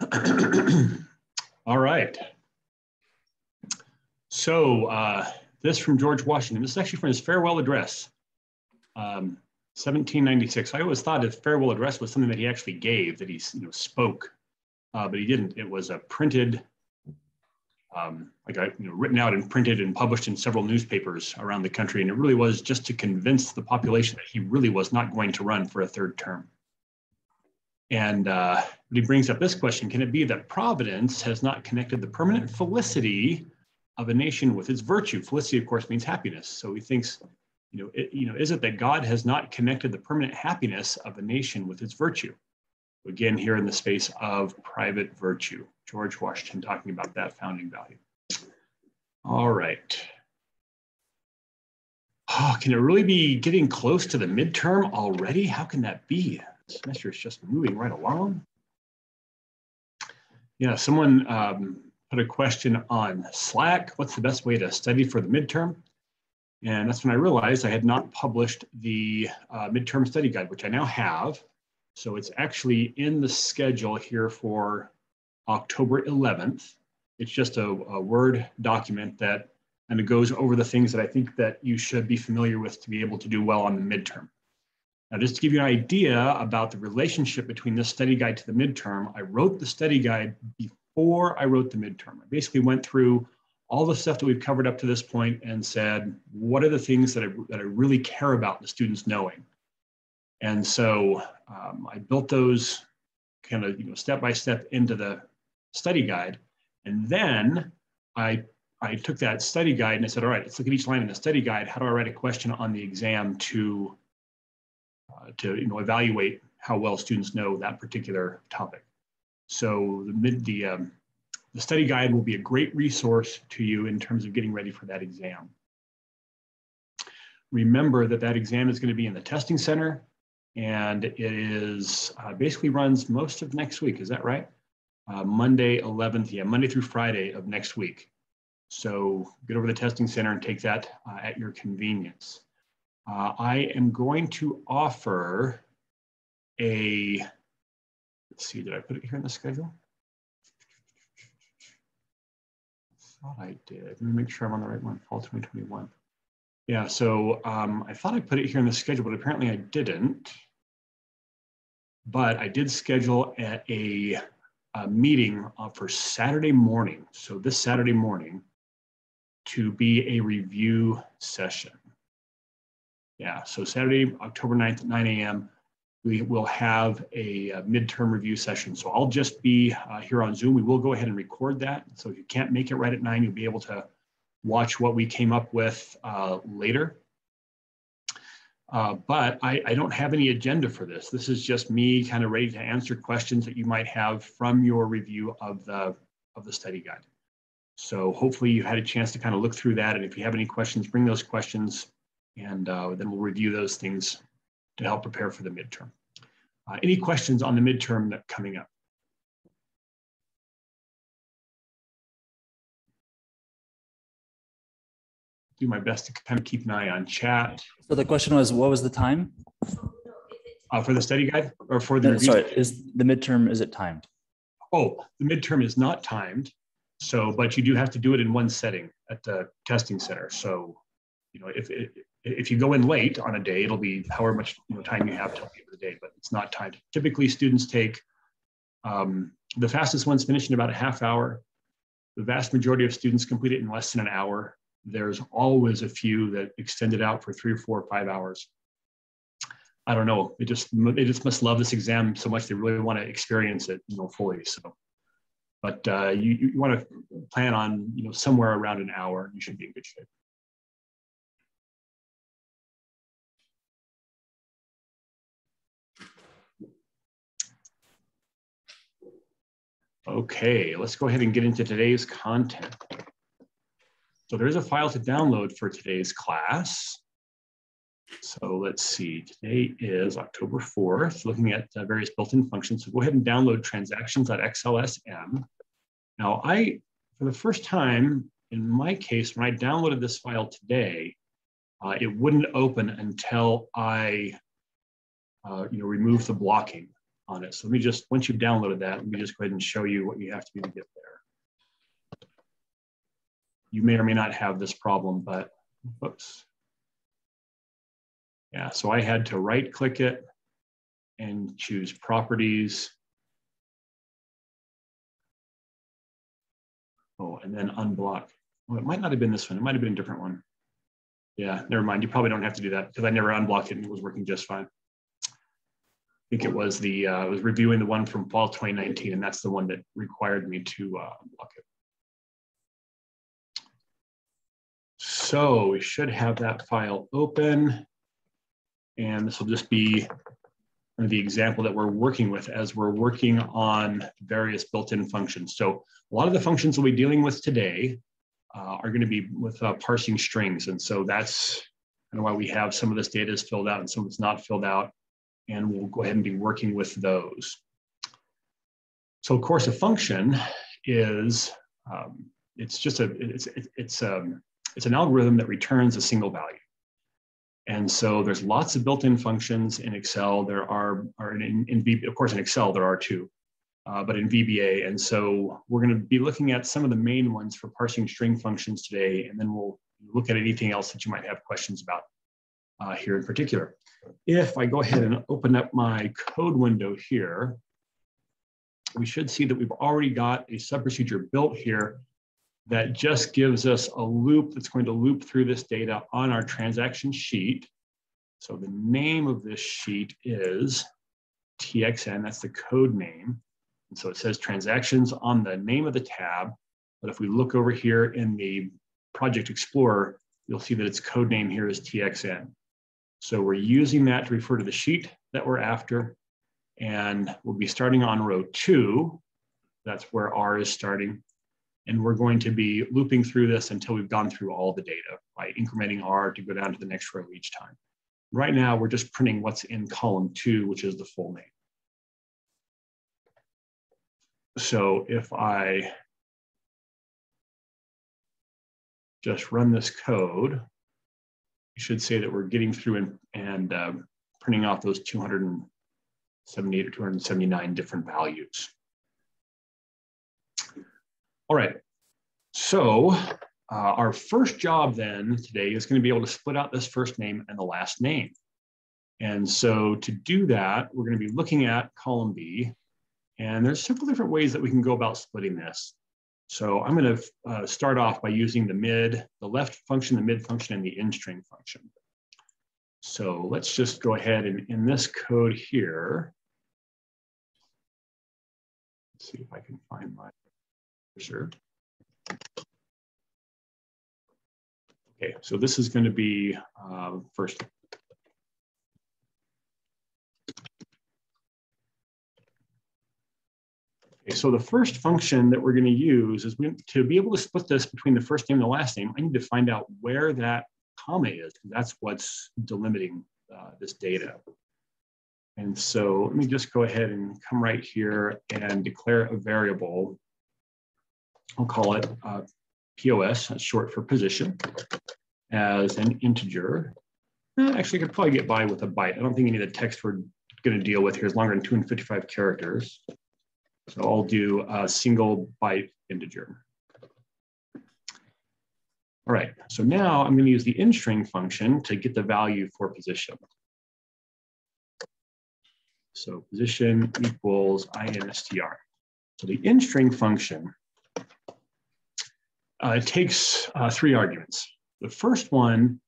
All right. So uh, this from George Washington. This is actually from his farewell address, um, 1796. I always thought his farewell address was something that he actually gave, that he you know, spoke, uh, but he didn't. It was a printed, um, like a, you know, written out and printed and published in several newspapers around the country. And it really was just to convince the population that he really was not going to run for a third term. And uh, he brings up this question, can it be that Providence has not connected the permanent felicity of a nation with its virtue? Felicity, of course, means happiness. So he thinks, you know, it, you know, is it that God has not connected the permanent happiness of a nation with its virtue? Again, here in the space of private virtue. George Washington talking about that founding value. All right. Oh, can it really be getting close to the midterm already? How can that be? Semester is just moving right along. Yeah, someone um, put a question on Slack. What's the best way to study for the midterm? And that's when I realized I had not published the uh, midterm study guide, which I now have. So it's actually in the schedule here for October 11th. It's just a, a Word document that kind of goes over the things that I think that you should be familiar with to be able to do well on the midterm. Now, just to give you an idea about the relationship between this study guide to the midterm, I wrote the study guide before I wrote the midterm. I basically went through all the stuff that we've covered up to this point and said, what are the things that I, that I really care about the students knowing? And so um, I built those kind of you know step by step into the study guide. And then I, I took that study guide and I said, all right, let's look at each line in the study guide. How do I write a question on the exam to to you know, evaluate how well students know that particular topic. So the, the, um, the study guide will be a great resource to you in terms of getting ready for that exam. Remember that that exam is going to be in the testing center and it is uh, basically runs most of next week. Is that right? Uh, Monday 11th, yeah, Monday through Friday of next week. So get over to the testing center and take that uh, at your convenience. Uh, I am going to offer a, let's see, did I put it here in the schedule? I thought I did. Let me make sure I'm on the right one, fall 2021. Yeah, so um, I thought I put it here in the schedule, but apparently I didn't. But I did schedule a, a, a meeting uh, for Saturday morning. So this Saturday morning to be a review session. Yeah, so Saturday, October 9th at 9 a.m., we will have a, a, midterm review session. So I'll just be uh, here on Zoom. We will go ahead and record that. So if you can't make it right at 9, you'll be able to watch what we came up with uh, later. Uh, but I, I, don't have any agenda for this. This is just me kind of ready to answer questions that you might have from your review of the, of the study guide. So hopefully you had a chance to kind of look through that. And if you have any questions, bring those questions and uh, then we'll review those things to help prepare for the midterm. Uh, any questions on the midterm that coming up? Do my best to kind of keep an eye on chat. So the question was, what was the time? Uh, for the study guide or for the no, sorry, is the midterm, is it timed? Oh, the midterm is not timed. So, but you do have to do it in one setting at the testing center. So, you know, if, if you go in late on a day, it'll be however much you know, time you have till the end of the day, but it's not timed. Typically, students take um, the fastest ones finish in about a half hour. The vast majority of students complete it in less than an hour. There's always a few that extend it out for three or four or five hours. I don't know. They just they just must love this exam so much they really want to experience it, you know, fully. So, but uh, you you want to plan on you know somewhere around an hour. You should be in good shape. Okay, let's go ahead and get into today's content. So there's a file to download for today's class. So let's see, today is October 4th, looking at uh, various built-in functions. So go ahead and download transactions.xlsm. Now I, for the first time, in my case, when I downloaded this file today, uh, it wouldn't open until I, uh, you know, remove the blocking on it. So let me just, once you've downloaded that, let me just go ahead and show you what you have to do to get there. You may or may not have this problem, but whoops. Yeah, so I had to right click it and choose properties. Oh, and then unblock. Well, it might not have been this one. It might have been a different one. Yeah, never mind. You probably don't have to do that because I never unblocked it and it was working just fine. I think it was the, uh, I was reviewing the one from fall 2019 and that's the one that required me to uh, unblock it. So we should have that file open. And this will just be the example that we're working with as we're working on various built-in functions. So a lot of the functions we'll be dealing with today uh, are going to be with uh, parsing strings. And so that's kind of why we have some of this data is filled out and some of it's not filled out. And we'll go ahead and be working with those. So of course, a function is, um, it's just a, it's, it's, um, it's an algorithm that returns a single value. And so there's lots of built-in functions in Excel. There are, are in, in, in of course, in Excel, there are two, uh, but in VBA. And so we're going to be looking at some of the main ones for parsing string functions today, and then we'll look at anything else that you might have questions about uh, here in particular. If I go ahead and open up my code window here, we should see that we've already got a subprocedure built here that just gives us a loop that's going to loop through this data on our transaction sheet. So the name of this sheet is TXN, that's the code name. And so it says transactions on the name of the tab. But if we look over here in the Project Explorer, you'll see that its code name here is TXN. So we're using that to refer to the sheet that we're after. And we'll be starting on row two. That's where R is starting. And we're going to be looping through this until we've gone through all the data by incrementing R to go down to the next row each time. Right now, we're just printing what's in column two, which is the full name. So if I just run this code, should say that we're getting through and, and um, printing off those 278 or 279 different values. All right, so uh, our first job then today is going to be able to split out this first name and the last name. And so to do that, we're going to be looking at column B, and there's several different ways that we can go about splitting this. So I'm going to uh, start off by using the mid, the left function, the mid function, and the in string function. So let's just go ahead and in this code here, let's see if I can find my Sure. Okay, so this is going to be uh, first. So the first function that we're going to use is we, to be able to split this between the first name and the last name, I need to find out where that comma is. That's what's delimiting uh, this data. And so let me just go ahead and come right here and declare a variable I'll call it uh, POS, that's short for position, as an integer. Uh, actually, I could probably get by with a byte. I don't think any of the text we're going to deal with here is longer than 255 characters. So I'll do a single byte integer. All right, so now I'm going to use the in-string function to get the value for position. So position equals instr. So the in-string function uh, takes uh, three arguments. The first one,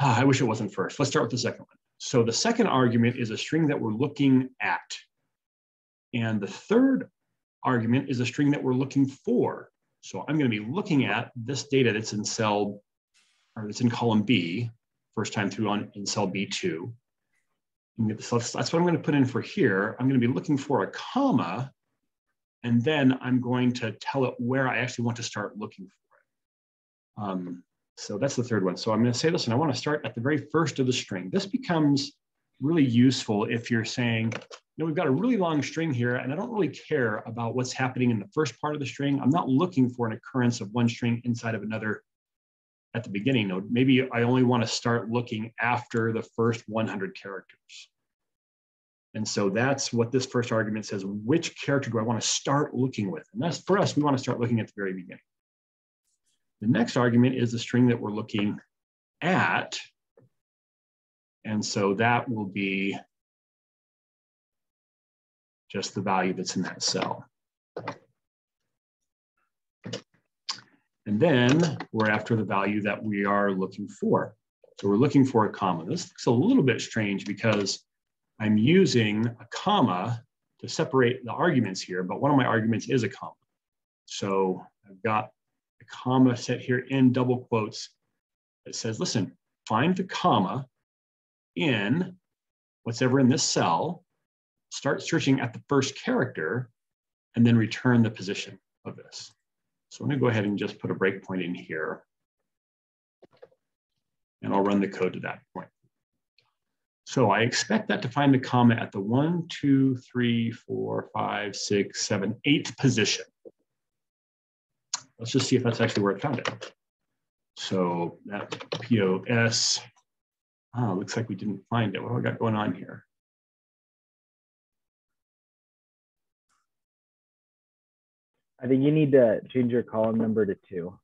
ah, I wish it wasn't first. Let's start with the second one. So the second argument is a string that we're looking at. And the third argument is a string that we're looking for. So I'm going to be looking at this data that's in cell, or that's in column B, first time through on in cell B2. So that's what I'm going to put in for here. I'm going to be looking for a comma and then I'm going to tell it where I actually want to start looking for it. Um, so that's the third one. So I'm going to say, listen, I want to start at the very first of the string. This becomes really useful if you're saying, you know, we've got a really long string here, and I don't really care about what's happening in the first part of the string. I'm not looking for an occurrence of one string inside of another at the beginning node. Maybe I only want to start looking after the first 100 characters. And so that's what this first argument says. Which character do I want to start looking with? And that's for us, we want to start looking at the very beginning. The next argument is the string that we're looking at. And so that will be just the value that's in that cell. And then we're after the value that we are looking for. So we're looking for a comma. This looks a little bit strange because I'm using a comma to separate the arguments here, but one of my arguments is a comma. So I've got a comma set here in double quotes that says, listen, find the comma in what's ever in this cell, start searching at the first character, and then return the position of this. So I'm gonna go ahead and just put a breakpoint in here. And I'll run the code to that point. So I expect that to find the comma at the one, two, three, four, five, six, seven, eighth position. Let's just see if that's actually where it found it. So that POS, oh, looks like we didn't find it. What do I got going on here? I think you need to change your column number to two.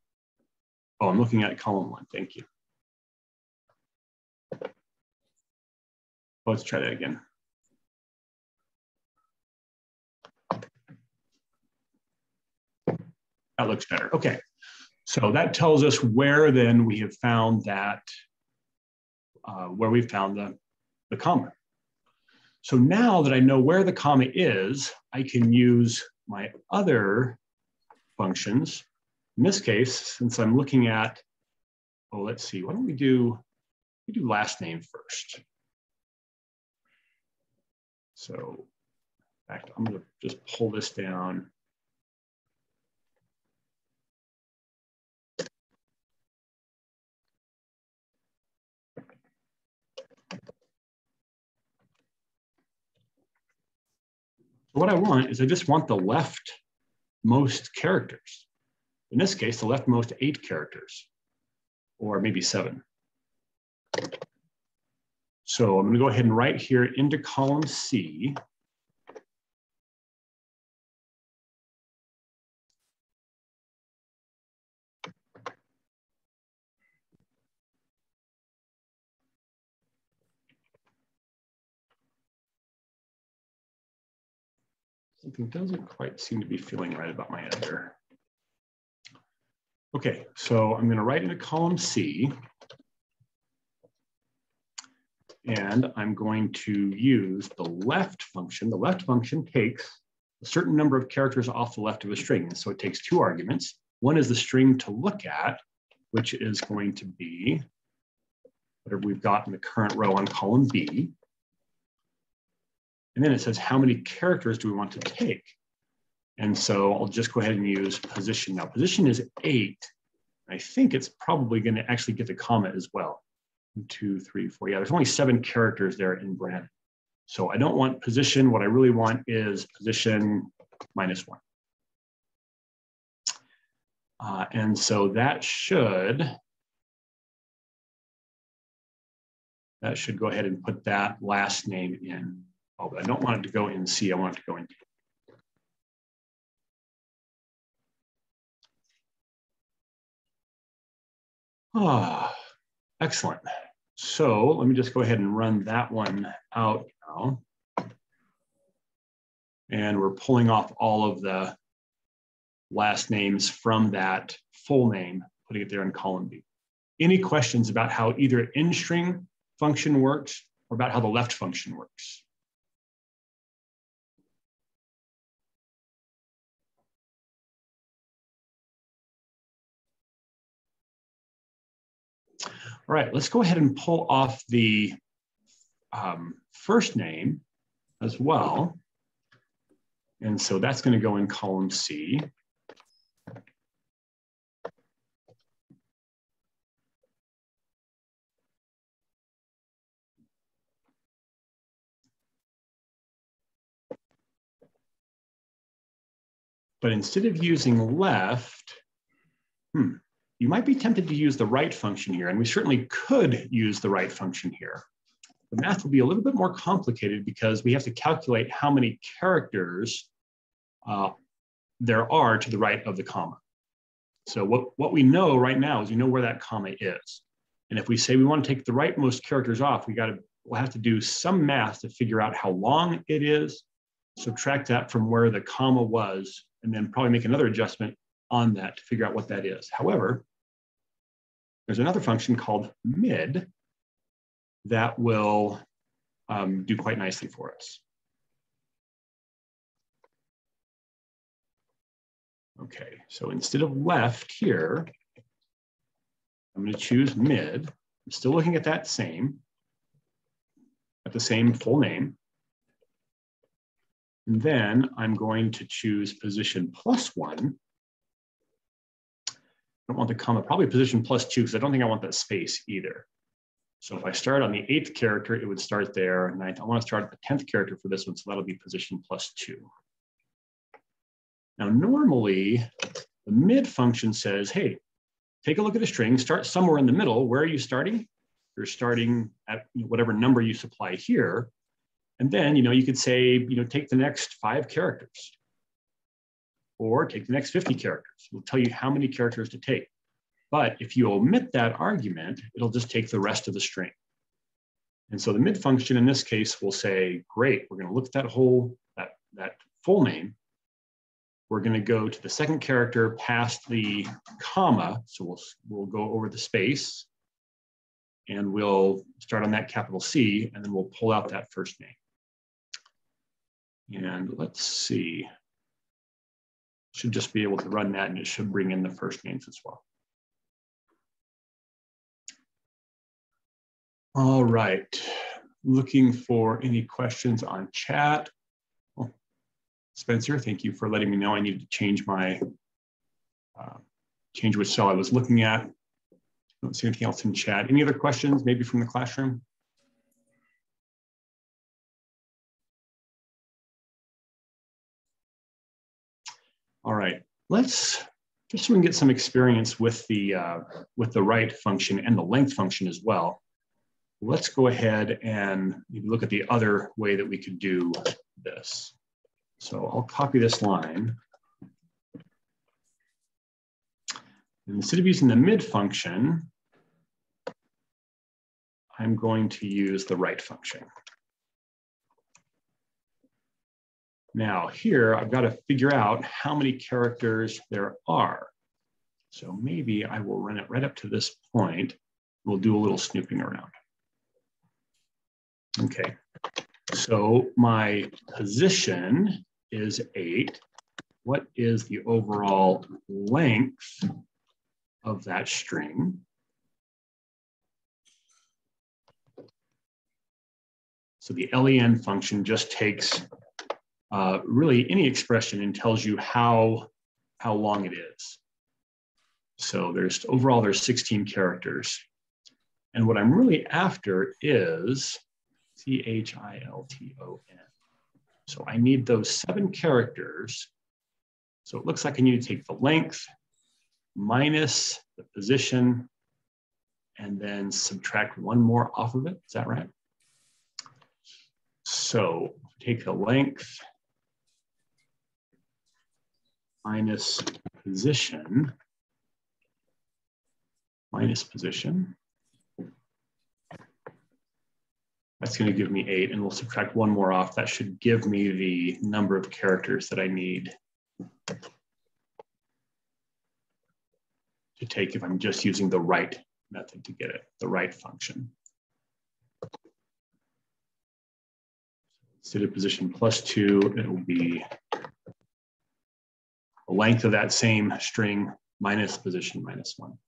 Oh, I'm looking at column one. Thank you. Let's try that again. That looks better. Okay. So that tells us where then we have found that, uh, where we found the, the comma. So now that I know where the comma is, I can use my other functions. In this case, since I'm looking at, oh, let's see, why don't we do, we do last name first. So in fact, I'm gonna just pull this down. What I want is I just want the left most characters. In this case, the leftmost eight characters, or maybe seven. So I'm going to go ahead and write here into column C. Something doesn't quite seem to be feeling right about my editor. Okay, so I'm going to write into column C. And I'm going to use the left function. The left function takes a certain number of characters off the left of a string. So it takes two arguments. One is the string to look at, which is going to be whatever we've got in the current row on column B. And then it says, how many characters do we want to take? And so I'll just go ahead and use position. Now position is eight. I think it's probably gonna actually get the comma as well. Two, three, four. Yeah, there's only seven characters there in Brandon. So I don't want position. What I really want is position minus one. Uh, and so that should, that should go ahead and put that last name in. Oh, but I don't want it to go in C, I want it to go in D. Ah, excellent. So let me just go ahead and run that one out now. And we're pulling off all of the last names from that full name, putting it there in column B. Any questions about how either in string function works or about how the left function works? All right, let's go ahead and pull off the um, first name as well. And so that's going to go in column C. But instead of using left, hmm, you might be tempted to use the right function here, and we certainly could use the right function here. the math will be a little bit more complicated because we have to calculate how many characters uh, there are to the right of the comma. So what, what we know right now is we know where that comma is. And if we say we want to take the rightmost characters off, we got to, we'll have to do some math to figure out how long it is, subtract that from where the comma was, and then probably make another adjustment on that to figure out what that is. However, there's another function called mid that will um, do quite nicely for us. Okay, so instead of left here, I'm going to choose mid. I'm still looking at that same, at the same full name. And then I'm going to choose position plus one. I don't want the comma, probably position plus two, because I don't think I want that space either. So if I start on the eighth character, it would start there. I, I want to start at the 10th character for this one, so that'll be position plus two. Now, normally the mid function says, hey, take a look at a string, start somewhere in the middle. Where are you starting? You're starting at whatever number you supply here. And then, you know, you could say, you know, take the next five characters or take the next 50 characters. We'll tell you how many characters to take. But if you omit that argument, it'll just take the rest of the string. And so the mid function in this case will say, great, we're going to look at that whole, that, that full name, we're going to go to the second character past the comma. So we'll, we'll go over the space and we'll start on that capital C and then we'll pull out that first name. And let's see. Should just be able to run that and it should bring in the first names as well. All right, looking for any questions on chat. Spencer, thank you for letting me know I needed to change my, uh, change which cell I was looking at. Don't see anything else in chat. Any other questions, maybe from the classroom? Let's, just so we can get some experience with the, uh, with the right function and the length function as well, let's go ahead and look at the other way that we could do this. So I'll copy this line. And instead of using the mid function, I'm going to use the right function. Now here, I've got to figure out how many characters there are. So maybe I will run it right up to this point. We'll do a little snooping around. Okay, so my position is eight. What is the overall length of that string? So the len function just takes uh, really any expression and tells you how, how long it is. So there's overall there's 16 characters. And what I'm really after is C-H-I-L-T-O-N. So I need those seven characters. So it looks like I need to take the length minus the position and then subtract one more off of it. Is that right? So take the length minus position minus position That's going to give me eight, and we'll subtract one more off. That should give me the number of characters that I need to take if I'm just using the right method to get it, the right function. Instead of position plus two, it will be length of that same string minus position minus one.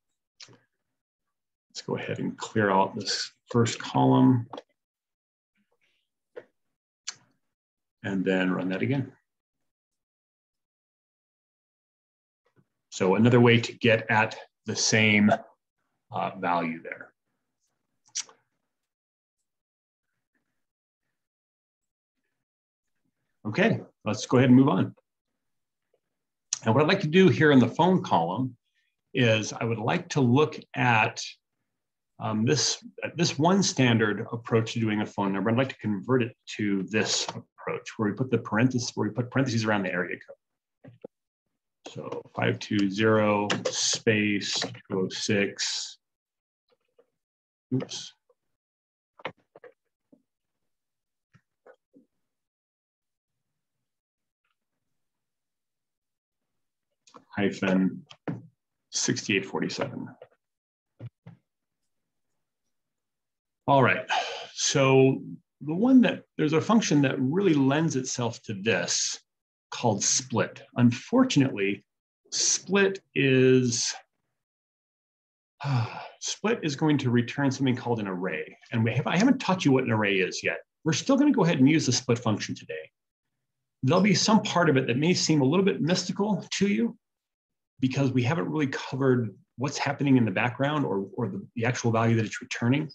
Let's go ahead and clear out this first column. and then run that again. So another way to get at the same uh, value there. Okay, let's go ahead and move on. And what I'd like to do here in the phone column is I would like to look at Um, this, this one standard approach to doing a phone number, I'd like to convert it to this approach where we put the parentheses, where we put parentheses around the area code. So 520 space 206. Oops. Hyphen 6847. All right, so the one that, there's a function that really lends itself to this called split. Unfortunately, split is, uh, split is going to return something called an array. And we have, I haven't taught you what an array is yet. We're still gonna go ahead and use the split function today. There'll be some part of it that may seem a little bit mystical to you because we haven't really covered what's happening in the background or, or the, the actual value that it's returning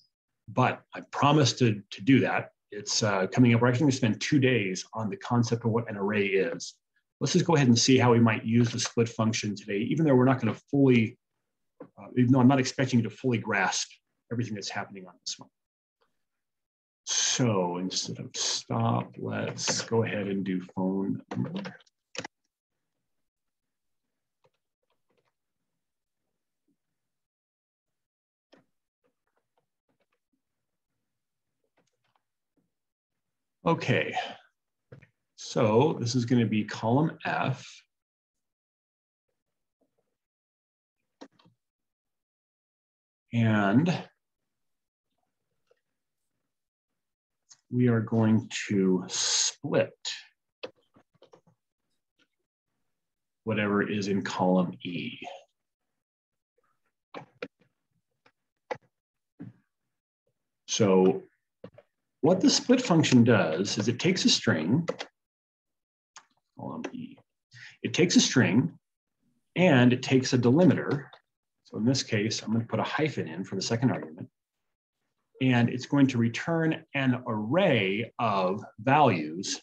but I promised to, to do that. It's uh, coming up. We're actually going to spend two days on the concept of what an array is. Let's just go ahead and see how we might use the split function today, even though we're not going to fully, uh, even though I'm not expecting you to fully grasp everything that's happening on this one. So instead of stop, let's go ahead and do phone number. Okay, so this is going to be column F. And we are going to split whatever is in column E. So what the split function does is it takes a string, it takes a string and it takes a delimiter. So in this case, I'm going to put a hyphen in for the second argument. And it's going to return an array of values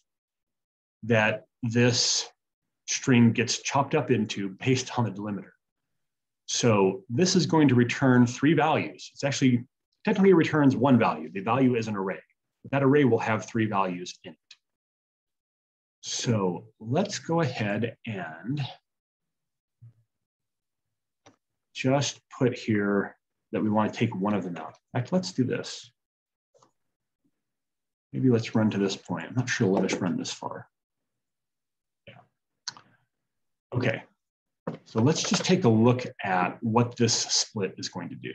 that this string gets chopped up into based on the delimiter. So this is going to return three values. It's actually technically returns one value. The value is an array that array will have three values in it. So let's go ahead and just put here that we want to take one of them out. In fact, let's do this. Maybe let's run to this point. I'm not sure let us run this far. Yeah. Okay, so let's just take a look at what this split is going to do.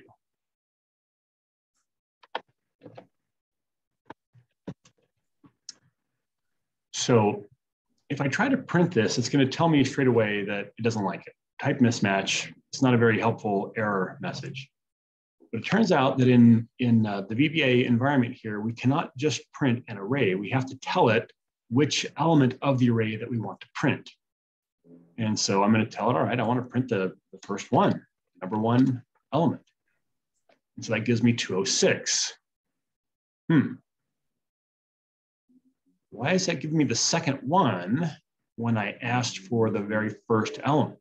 So if I try to print this, it's going to tell me straight away that it doesn't like it. Type mismatch. It's not a very helpful error message. But it turns out that in, in uh, the VBA environment here, we cannot just print an array. We have to tell it which element of the array that we want to print. And so I'm going to tell it, all right, I want to print the, the first one, number one element. And so that gives me 206. Hmm, why is that giving me the second one when I asked for the very first element?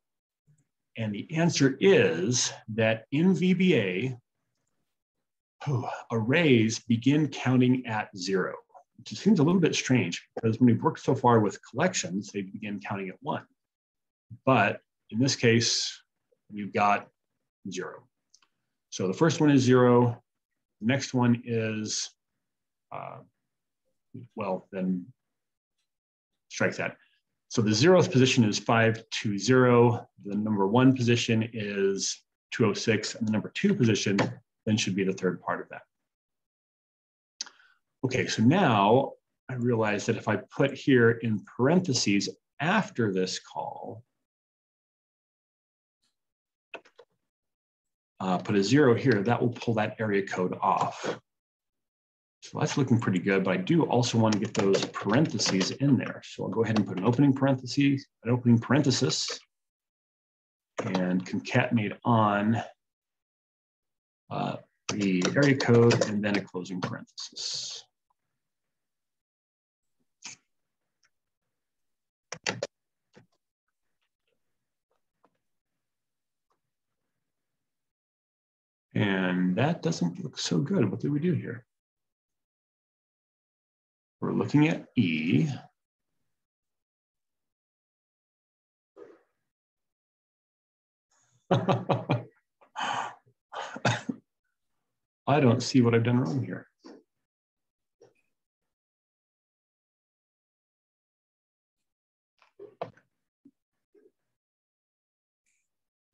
And the answer is that in VBA, oh, arrays begin counting at zero, which seems a little bit strange because when we've worked so far with collections, they begin counting at one. But in this case, we've got zero. So the first one is zero. The next one is uh, well, then strike that. So the zeroth position is 520. The number one position is 206. And the number two position then should be the third part of that. Okay, so now I realize that if I put here in parentheses after this call, uh, put a zero here, that will pull that area code off. So that's looking pretty good, but I do also want to get those parentheses in there. So I'll go ahead and put an opening parenthesis, an opening parenthesis, and concatenate on uh, the area code and then a closing parenthesis. And that doesn't look so good. What did we do here? We're looking at E. I don't see what I've done wrong here.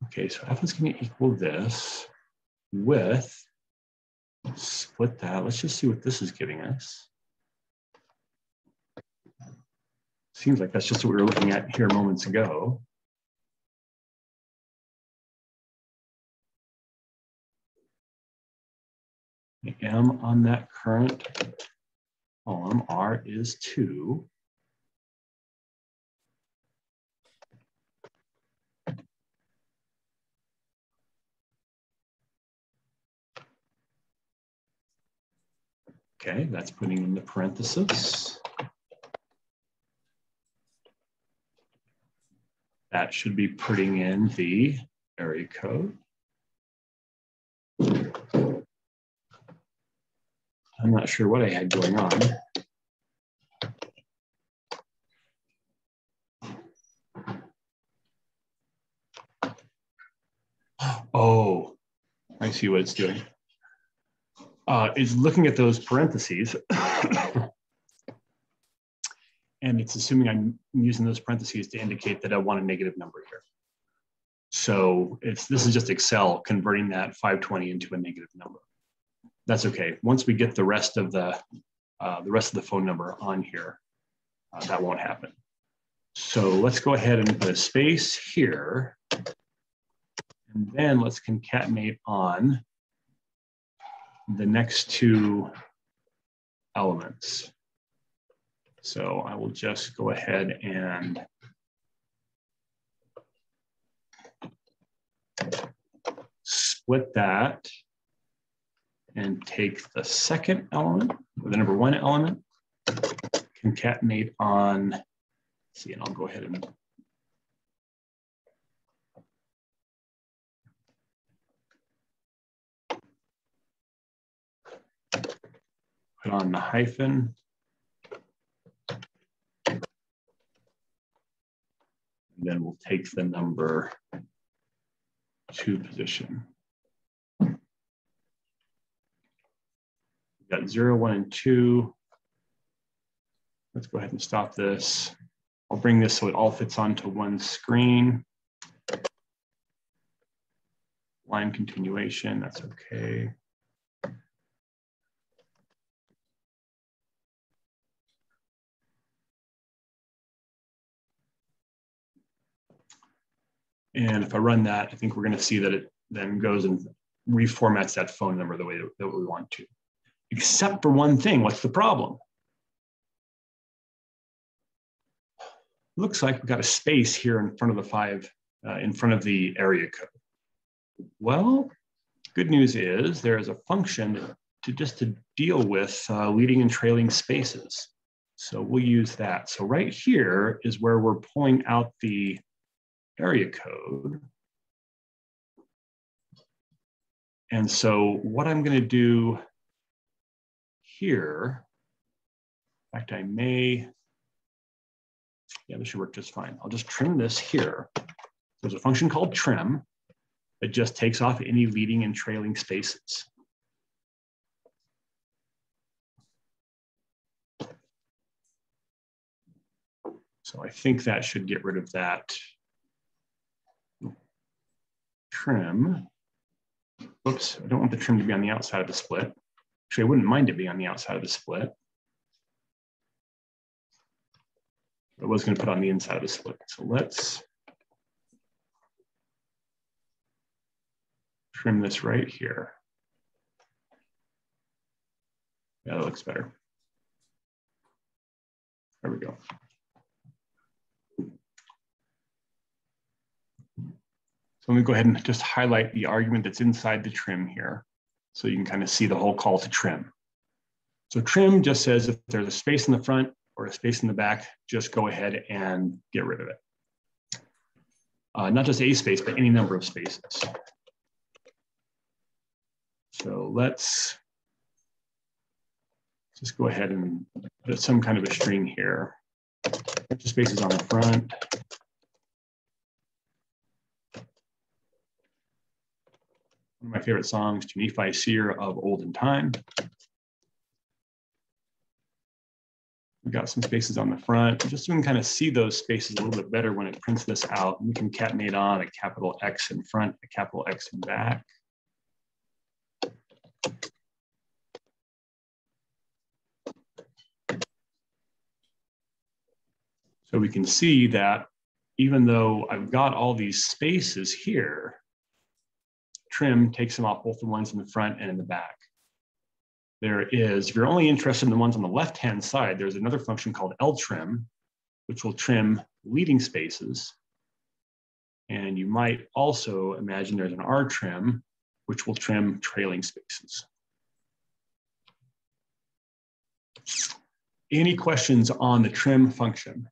Okay, so f is going to equal this with, split that. Let's just see what this is giving us. Seems like that's just what we were looking at here moments ago. The M on that current column, R is two. Okay, that's putting in the parenthesis. That should be putting in the area code. I'm not sure what I had going on. Oh, I see what it's doing. Uh, it's looking at those parentheses. and it's assuming I'm using those parentheses to indicate that I want a negative number here. So it's this is just Excel converting that 520 into a negative number that's okay. Once we get the rest of the uh, the rest of the phone number on here, uh, that won't happen. So let's go ahead and put a space here. And then let's concatenate on the next two elements. So I will just go ahead and split that and take the second element, the number one element, concatenate on, see, and I'll go ahead and put on the hyphen. Then we'll take the number two position. We've got zero, one, and two. Let's go ahead and stop this. I'll bring this so it all fits onto one screen. Line continuation, that's okay. And if I run that, I think we're going to see that it then goes and reformats that phone number the way that we want to except for one thing. What's the problem? Looks like we've got a space here in front of the five, uh, in front of the area code. Well, good news is there is a function to just to deal with uh, leading and trailing spaces. So we'll use that. So right here is where we're pulling out the area code. And so what I'm gonna do here, in fact, I may, yeah, this should work just fine. I'll just trim this here. There's a function called trim that just takes off any leading and trailing spaces. So I think that should get rid of that trim. Oops, I don't want the trim to be on the outside of the split. Actually, I wouldn't mind it being on the outside of the split. I was going to put on the inside of the split. So let's trim this right here. Yeah, that looks better. There we go. Let me go ahead and just highlight the argument that's inside the trim here. So you can kind of see the whole call to trim. So trim just says if there's a space in the front or a space in the back, just go ahead and get rid of it. Uh, not just a space, but any number of spaces. So let's just go ahead and put some kind of a string here. Extra spaces on the front. One of my favorite songs, to Nephi Seer of Olden Time. We've got some spaces on the front, just so we can kind of see those spaces a little bit better when it prints this out. We can concatenate on a capital X in front, a capital X in back. So we can see that even though I've got all these spaces here, trim takes them off both the ones in the front and in the back. There is, if you're only interested in the ones on the left-hand side, there's another function called ltrim, which will trim leading spaces. And you might also imagine there's an rtrim, which will trim trailing spaces. Any questions on the trim function?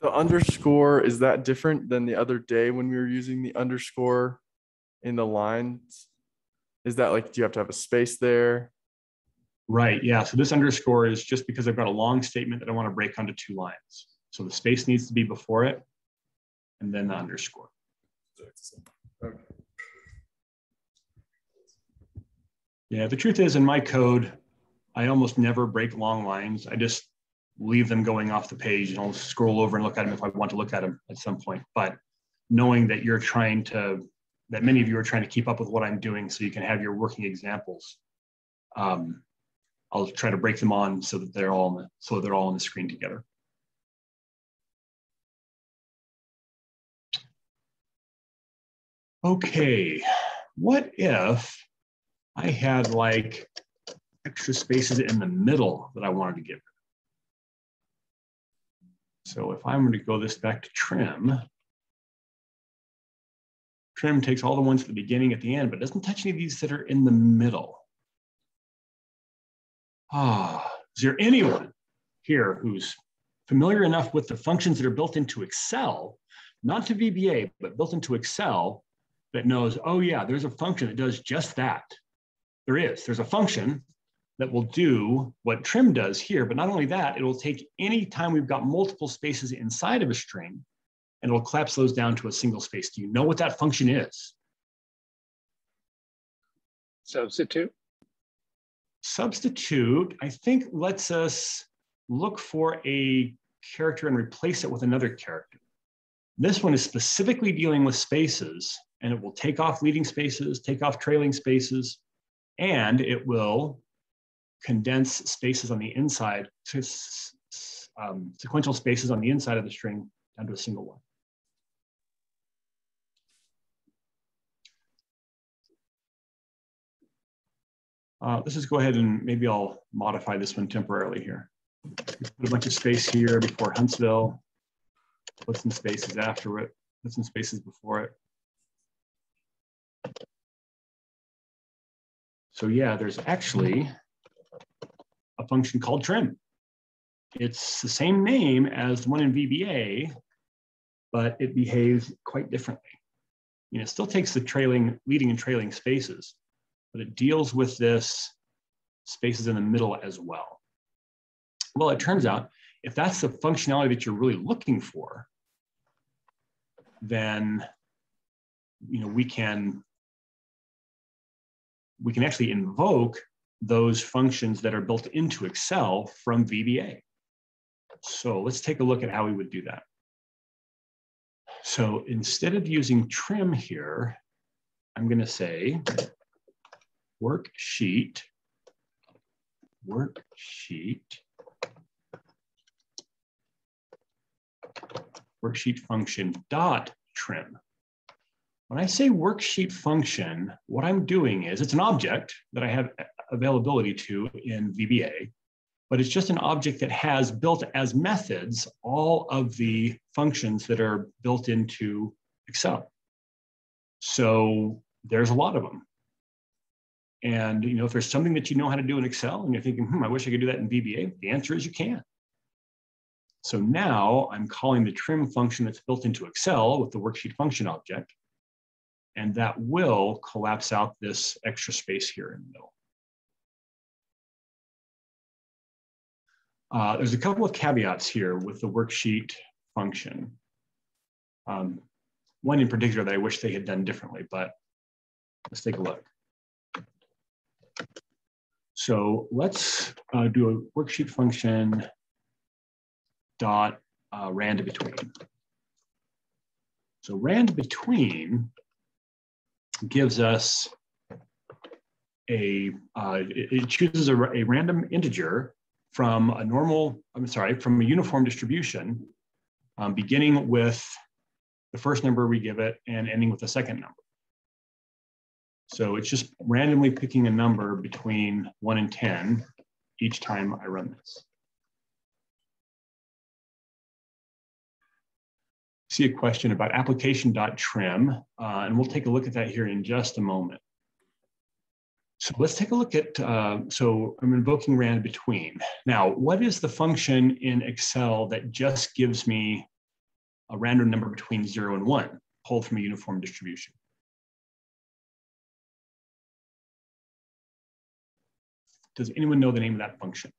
The underscore, is that different than the other day when we were using the underscore in the lines? Is that like, do you have to have a space there? Right, yeah, so this underscore is just because I've got a long statement that I want to break onto two lines. So the space needs to be before it and then the underscore. Yeah, the truth is in my code, I almost never break long lines. I just leave them going off the page and I'll scroll over and look at them if I want to look at them at some point. But knowing that you're trying to, that many of you are trying to keep up with what I'm doing so you can have your working examples, um, I'll try to break them on so that they're all, the, so they're all on the screen together. Okay, what if I had like extra spaces in the middle that I wanted to get rid of? So if I'm going to go this back to trim, trim takes all the ones at the beginning at the end, but doesn't touch any of these that are in the middle. Ah, is there anyone here who's familiar enough with the functions that are built into Excel, not to VBA, but built into Excel that knows, oh yeah, there's a function that does just that. There is, there's a function that will do what trim does here, but not only that, it will take any time we've got multiple spaces inside of a string and it'll collapse those down to a single space. Do you know what that function is? Substitute. Substitute, I think lets us look for a character and replace it with another character. This one is specifically dealing with spaces and it will take off leading spaces, take off trailing spaces, and it will condense spaces on the inside um, sequential spaces on the inside of the string down to a single one. Uh, let's just go ahead and maybe I'll modify this one temporarily here. Put a bunch of space here before Huntsville, put some spaces after it, put some spaces before it. So yeah, there's actually a function called trim. It's the same name as the one in VBA, but it behaves quite differently. You know, it still takes the trailing, leading and trailing spaces, but it deals with this spaces in the middle as well. Well, it turns out if that's the functionality that you're really looking for, then you know we can we can actually invoke those functions that are built into Excel from VBA. So let's take a look at how we would do that. So instead of using trim here, I'm going to say worksheet, worksheet, worksheet function dot trim. When I say worksheet function, what I'm doing is it's an object that I have availability to in VBA, but it's just an object that has built as methods all of the functions that are built into Excel. So there's a lot of them. And you know, if there's something that you know how to do in Excel and you're thinking, hmm, I wish I could do that in VBA, the answer is you can. So now I'm calling the trim function that's built into Excel with the worksheet function object. And that will collapse out this extra space here in the middle. Uh, there's a couple of caveats here with the worksheet function. Um, one in particular that I wish they had done differently, but let's take a look. So let's uh, do a worksheet function dot uh, rand between. So rand between gives us a, uh, it, chooses a, a random integer from a normal, I'm sorry, from a uniform distribution, um, beginning with the first number we give it and ending with the second number. So it's just randomly picking a number between one and 10 each time I run this. See a question about application.trim, uh, and we'll take a look at that here in just a moment. So let's take a look at, uh, so I'm invoking rand between. Now, what is the function in Excel that just gives me a random number between zero and one, pulled from a uniform distribution? Does anyone know the name of that function?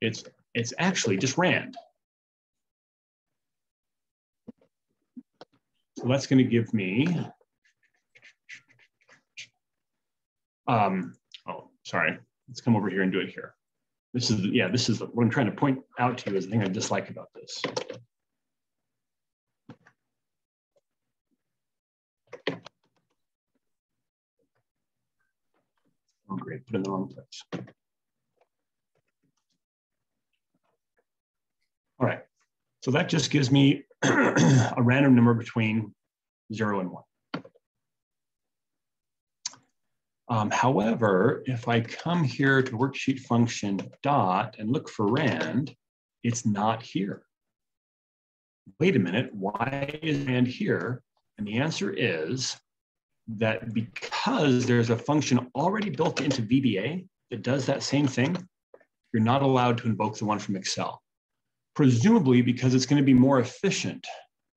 It's, it's actually just rand. So that's going to give me, um, oh, sorry. Let's come over here and do it here. This is, yeah, this is what I'm trying to point out to you is the thing I dislike about this. Oh, great, put in the wrong place. All right, so that just gives me a random number between zero and one. Um, however, if I come here to worksheet function dot and look for rand, it's not here. Wait a minute, why is rand here? And the answer is that because there's a function already built into VBA that does that same thing, you're not allowed to invoke the one from Excel. Presumably because it's going to be more efficient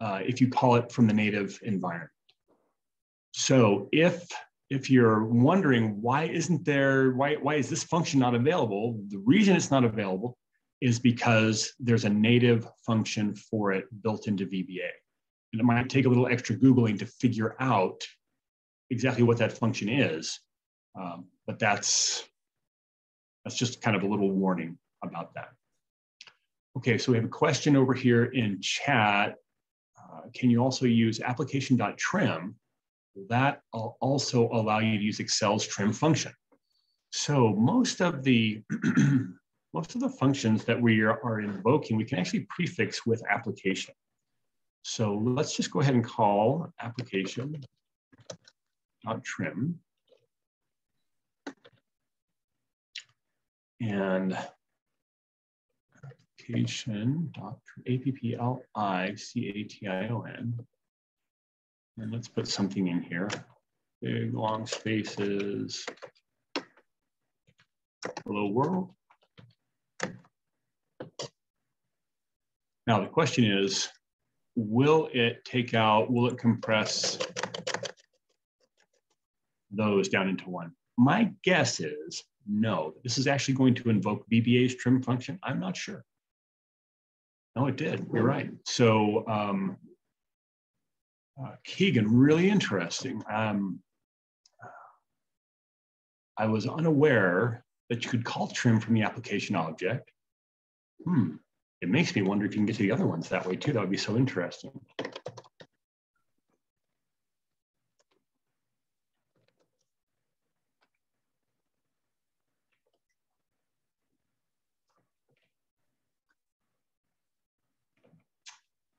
uh, if you call it from the native environment. So if if you're wondering why isn't there why why is this function not available, the reason it's not available is because there's a native function for it built into VBA. And it might take a little extra Googling to figure out exactly what that function is. Um, but that's, that's just kind of a little warning about that. Okay, so we have a question over here in chat. Uh, can you also use application.trim? That will also allow you to use Excel's trim function. So most of the most of the functions that we are, invoking, we can actually prefix with application. So let's just go ahead and call application trim. And application dot A And let's put something in here. Big long spaces. Hello world. Now the question is, will it take out, will it compress those down into one? My guess is no. This is actually going to invoke VBA's trim function. I'm not sure. No, it did. You're right. So um, uh, Keegan, really interesting. Um, I was unaware that you could call trim from the application object. Hmm. It makes me wonder if you can get to the other ones that way too. That would be so interesting.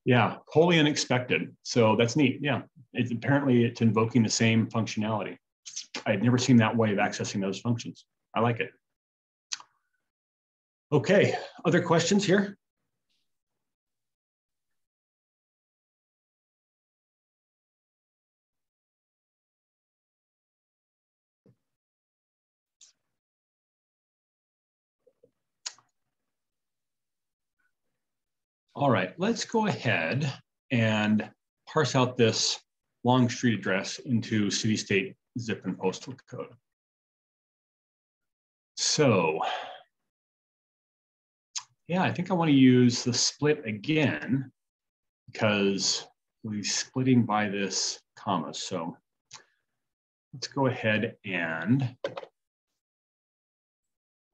Yeah, wholly unexpected. So that's neat. Yeah, it's apparently it's invoking the same functionality. I had never seen that way of accessing those functions. I like it. Okay, other questions here? All right, let's go ahead and parse out this long street address into city, state, zip, and postal code. So, yeah, I think I want to use the split again because we're splitting by this comma. So let's go ahead and,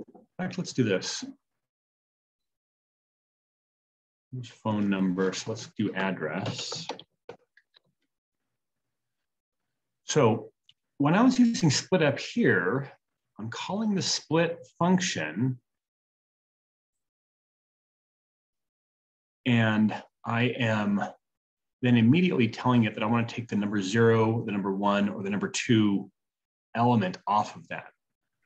in fact, let's do this. Here's phone number, so let's do address. So when I was using split up here, I'm calling the split function and I am then immediately telling it that I want to take the number zero, the number one, or the number two element off of that.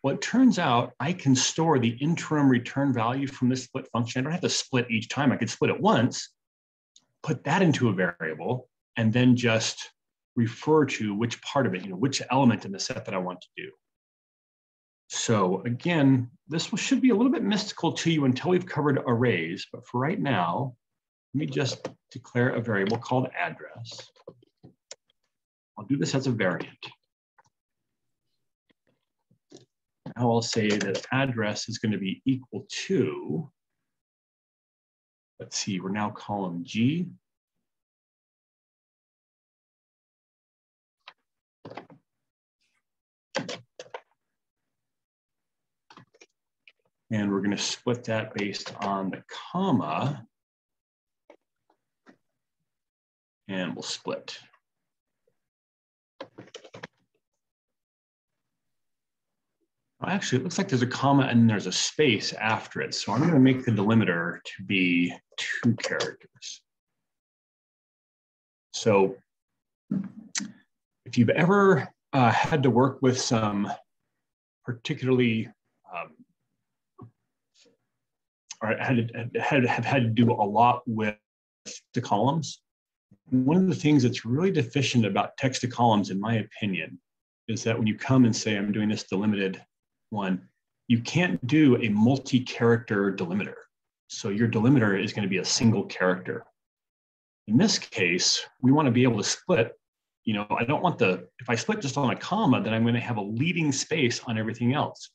Well, it turns out I can store the interim return value from this split function. I don't have to split each time. I could split it once, put that into a variable, and then just refer to which part of it, you know, which element in the set that I want to do. So again, this should be a little bit mystical to you until we've covered arrays, but for right now, let me just declare a variable called address. I'll do this as a variant. Now I'll say that address is going to be equal to, let's see, we're now column G. And we're going to split that based on the comma and we'll split. Actually, it looks like there's a comma and there's a space after it. So I'm going to make the delimiter to be two characters. So if you've ever uh, had to work with some particularly um, or had, had, have had to do a lot with the columns, one of the things that's really deficient about text to columns, in my opinion, is that when you come and say, I'm doing this delimited one, you can't do a multi-character delimiter. So your delimiter is going to be a single character. In this case, we want to be able to split. You know, I don't want the, if I split just on a comma, then I'm going to have a leading space on everything else.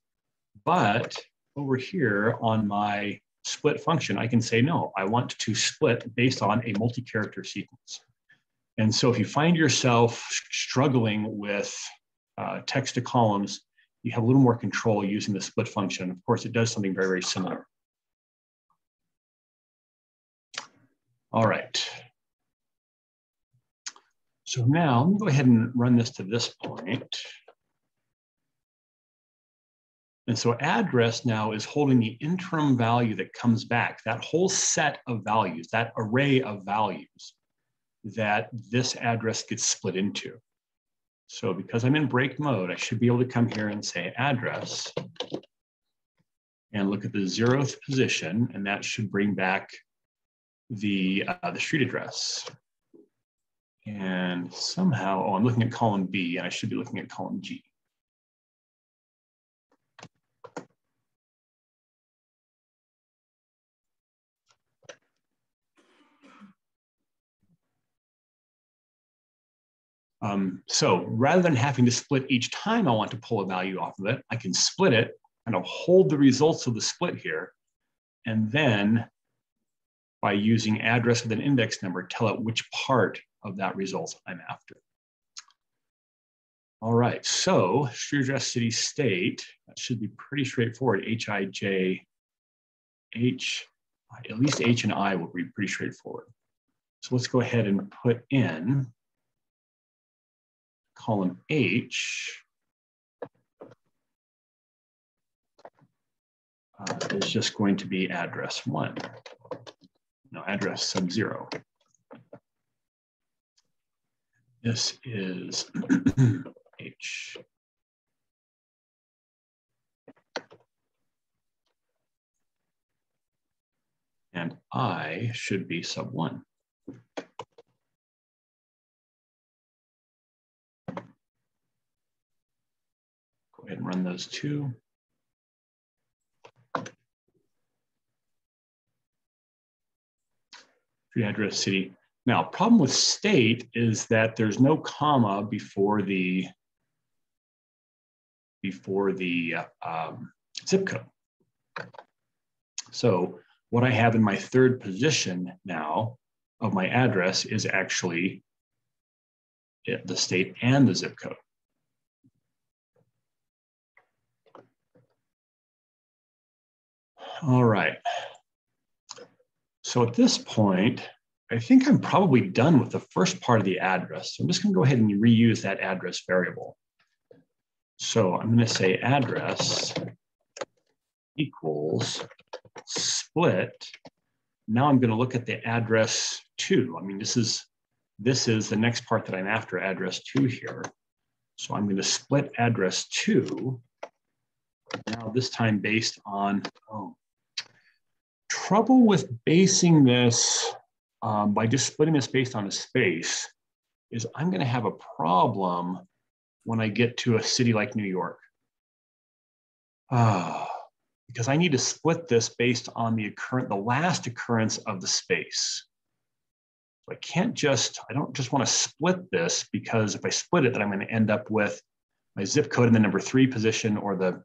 But over here on my split function, I can say, no, I want to split based on a multi-character sequence. And so if you find yourself struggling with uh, text to columns, you have a little more control using the split function. Of course, it does something very, very similar. All right. So now let me go ahead and run this to this point. And so address now is holding the interim value that comes back, that whole set of values, that array of values that this address gets split into. So because I'm in break mode, I should be able to come here and say address and look at the zeroth position, and that should bring back the, uh, the street address. And somehow, oh, I'm looking at column B, and I should be looking at column G. Um, so rather than having to split each time I want to pull a value off of it, I can split it and I'll hold the results of the split here. And then by using address with an index number, tell it which part of that result I'm after. All right, so street address city state, that should be pretty straightforward. H-I-J, H, at least H and I will be pretty straightforward. So let's go ahead and put in column H uh, is just going to be address one, no, address sub zero. This is H. And I should be sub one. Go ahead and run those two. street address city. Now, problem with state is that there's no comma before the before the um, zip code. So what I have in my third position now of my address is actually the state and the zip code. All right. So at this point, I think I'm probably done with the first part of the address. So I'm just going to go ahead and reuse that address variable. So I'm going to say address equals split. Now I'm going to look at the address two. I mean, this is this is the next part that I'm after, address two here. So I'm going to split address two. Now this time based on, oh, trouble with basing this um, by just splitting this based on a space is I'm going to have a problem when I get to a city like New York. Uh, because I need to split this based on the occurrence, the last occurrence of the space. So I can't just, I don't just want to split this because if I split it, then I'm going to end up with my zip code in the number three position or the,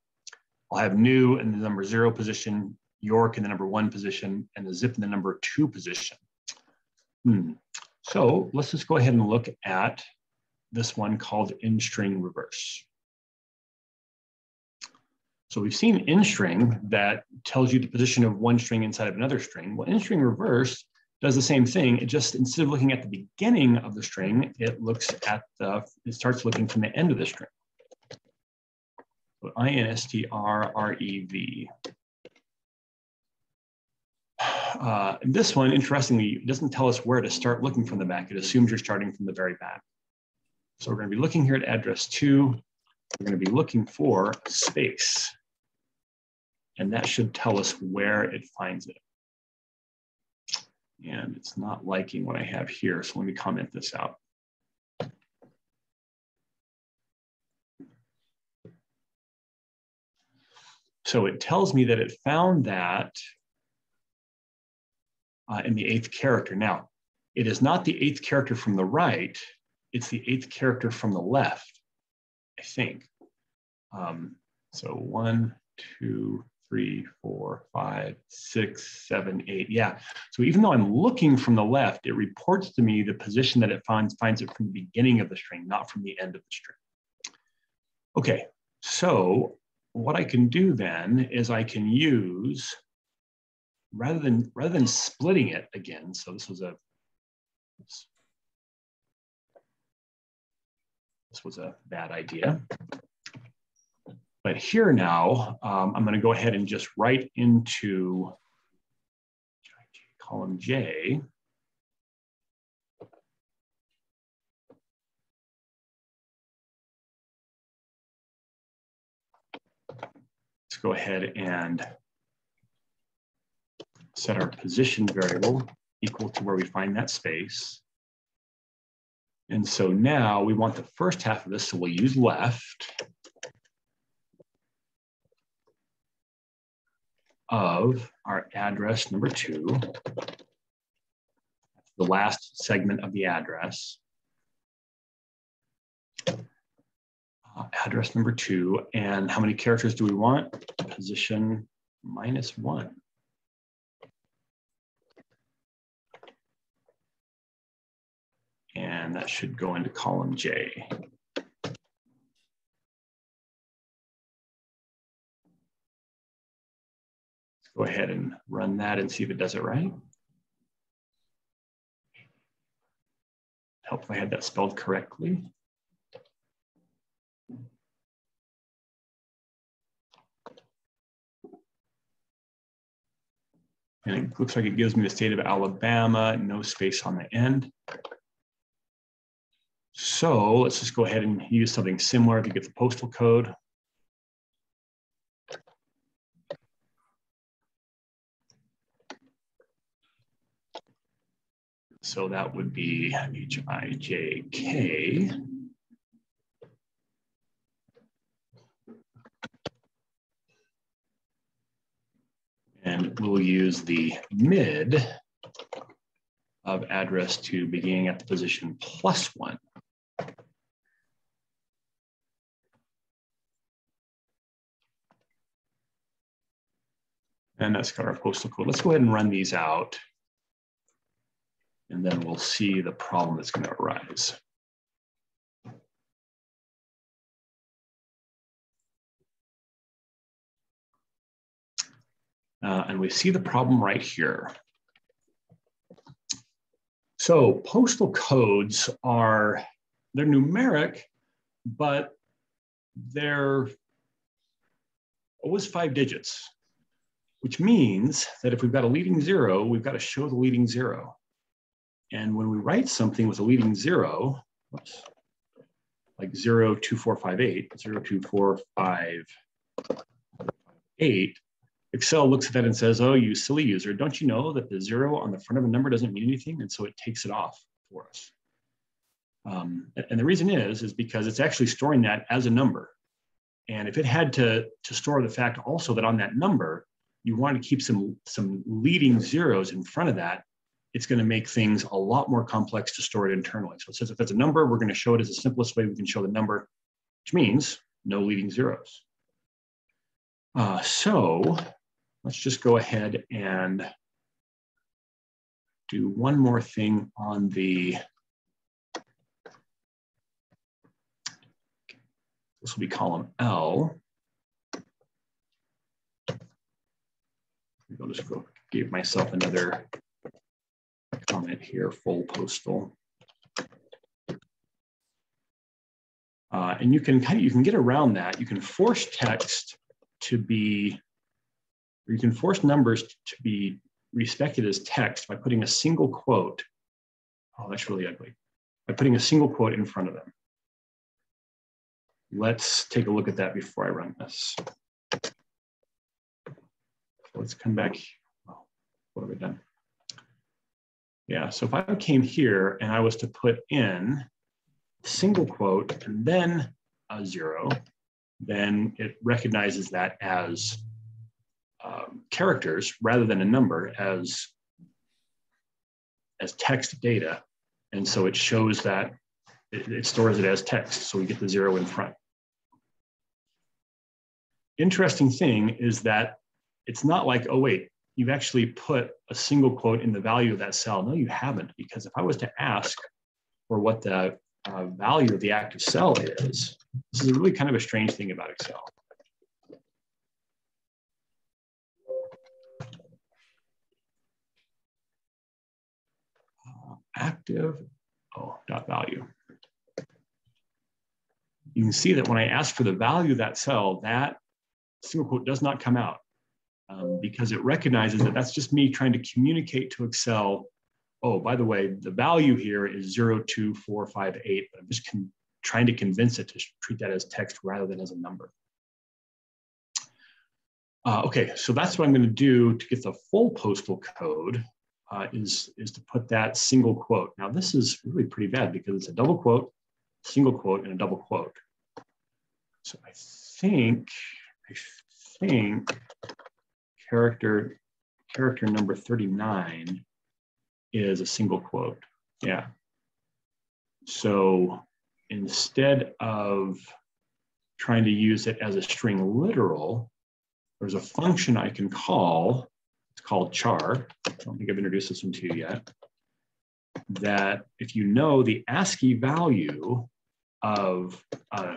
I'll have new in the number zero position, York in the number one position, and the zip in the number two position. Hmm. So let's just go ahead and look at this one called in-string reverse. So we've seen in-string that tells you the position of one string inside of another string. Well, in-string reverse does the same thing. It just, instead of looking at the beginning of the string, it looks at the, it starts looking from the end of the string. So I-N-S-T-R-R-E-V. Uh, this one, interestingly, doesn't tell us where to start looking from the back. It assumes you're starting from the very back. So we're going to be looking here at address two. We're going to be looking for space. And that should tell us where it finds it. And it's not liking what I have here, so let me comment this out. So it tells me that it found that uh, in the eighth character. Now, it is not the eighth character from the right, it's the eighth character from the left, I think. Um, so one, two, three, four, five, six, seven, eight. Yeah. So even though I'm looking from the left, it reports to me the position that it finds, finds it from the beginning of the string, not from the end of the string. Okay, so what I can do then is I can use, rather than, rather than splitting it again, so this was a, this was a bad idea. But here now, um, I'm going to go ahead and just write into column J. Let's go ahead and set our position variable equal to where we find that space. And so now we want the first half of this, so we'll use left. of our address number two, the last segment of the address. Uh, address number two, and how many characters do we want? Position minus one. And that should go into column J. go ahead and run that and see if it does it right. Help if I had that spelled correctly. And it looks like it gives me the state of Alabama, no space on the end. So let's just go ahead and use something similar to get the postal code. So that would be H-I-J-K. And we'll use the mid of address to beginning at the position plus one. And that's got our postal code. Let's go ahead and run these out. And then we'll see the problem that's gonna arise. Uh, and we see the problem right here. So postal codes are, they're numeric, but they're always five digits, which means that if we've got a leading zero, we've got to show the leading zero. And when we write something with a leading zero, whoops, like 0, 2, 4, 5, 8, 0, 2, 4, 5, 8, Excel looks at that and says, oh, you silly user, don't you know that the zero on the front of a number doesn't mean anything? And so it takes it off for us. Um, and the reason is, is because it's actually storing that as a number. And if it had to, to store the fact also that on that number, you want to keep some, some leading zeros in front of that, it's going to make things a lot more complex to store it internally. So it says if it's a number, we're going to show it as the simplest way we can show the number, which means no leading zeros. Uh, so let's just go ahead and do one more thing on the, this will be column L. I'll just go give myself another comment here, full postal. Uh, and you can kind of, you can get around that. You can force text to be or you can force numbers to be respected as text by putting a single quote. Oh, that's really ugly. By putting a single quote in front of them. Let's take a look at that before I run this. Let's come back. What have we done? Yeah, so if I came here and I was to put in single quote and then a zero, then it recognizes that as um, characters rather than a number as as text data. And so it shows that it, it stores it as text. So we get the zero in front. Interesting thing is that it's not like, oh, wait, you've actually put a single quote in the value of that cell. No, you haven't, because if I was to ask for what the uh, value of the active cell is, this is really kind of a strange thing about Excel. active, oh, dot value. You can see that when I ask for the value of that cell, that single quote does not come out um, because it recognizes that that's just me trying to communicate to Excel, oh, by the way, the value here is 02458, but I'm just trying to convince it to treat that as text rather than as a number. Uh, okay, so that's what I'm going to do to get the full postal code uh, is, is to put that single quote. Now this is really pretty bad because it's a double quote, single quote, and a double quote. So I think, I think character, character number 39 is a single quote. Yeah. So instead of trying to use it as a string literal, there's a function I can call it's called char. I don't think I've introduced this one to you yet. That if you know the ASCII value of a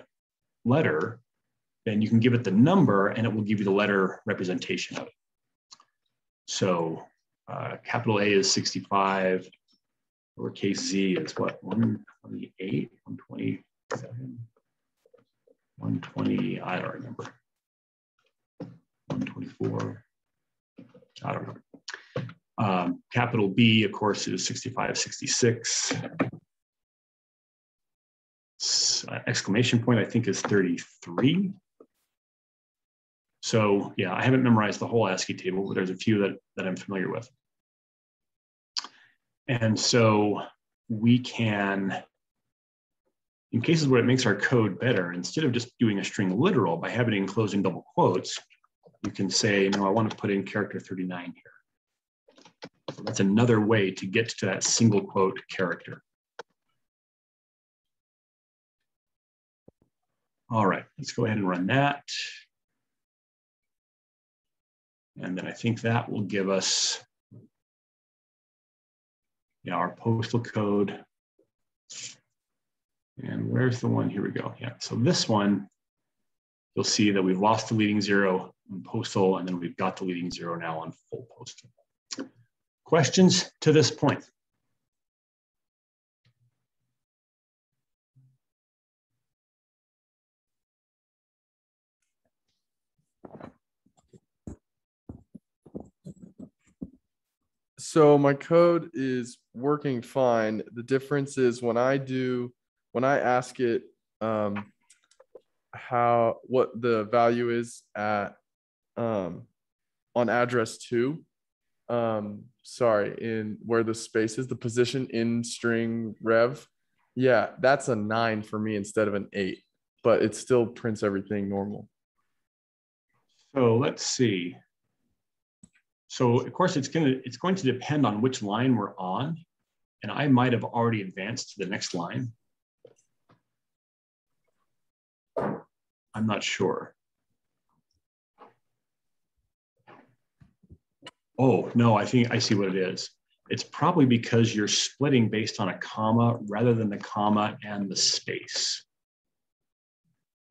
letter, then you can give it the number and it will give you the letter representation of it. So uh, capital A is 65, lowercase z is what, 128, 127, 120, I don't remember, 124. I don't know. Um, capital B, of course, is 65, 66. Uh, exclamation point, I think, is 33. So yeah, I haven't memorized the whole ASCII table, but there's a few that, that I'm familiar with. And so we can, in cases where it makes our code better, instead of just doing a string literal by having it double quotes, you can say, no, I want to put in character 39 here. So that's another way to get to that single quote character. All right, let's go ahead and run that. And then I think that will give us yeah, our postal code. And where's the one? Here we go. Yeah, so this one, you'll see that we've lost the leading zero on postal, and then we've got the leading zero now on full postal. Questions to this point? So my code is working fine. The difference is when I do, when I ask it um, how what the value is at um, on address two. Um, sorry, in where the space is, the position in string rev. Yeah, that's a nine for me instead of an eight, but it still prints everything normal. So let's see. So of course it's gonna it's going to depend on which line we're on. And I might have already advanced to the next line. I'm not sure. Oh, no, I think I see what it is. It's probably because you're splitting based on a comma rather than the comma and the space.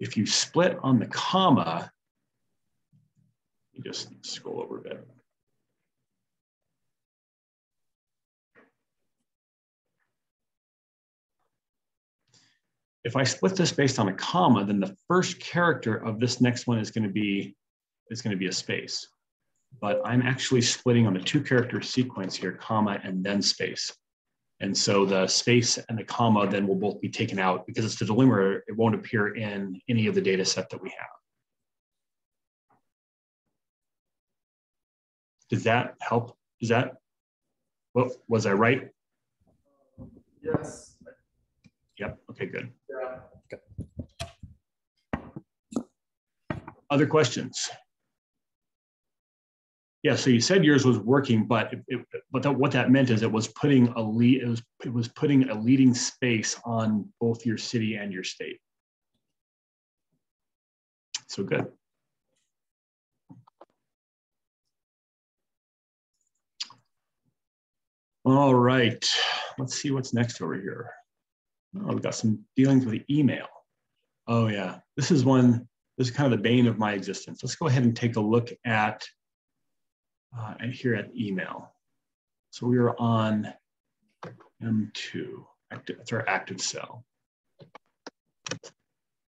If you split on the comma, you just scroll over a bit. If I split this based on a comma, then the first character of this next one is going to be is going to be a space. But I'm actually splitting on a two character sequence here, comma and then space. And so the space and the comma then will both be taken out because it's the delimiter. It won't appear in any of the data set that we have. Does that help? Is that, well, was I right? Yes. Yep, okay, good. Yeah. Other questions? Yeah, so you said yours was working, but it, it, but that, what that meant is it was putting a lead, it was it was putting a leading space on both your city and your state. So good. All right, let's see what's next over here. Oh, we've got some dealings with email. Oh yeah, this is one, this is kind of the bane of my existence. Let's go ahead and take a look at, uh, and here at email. So we are on M2, active, that's our active cell.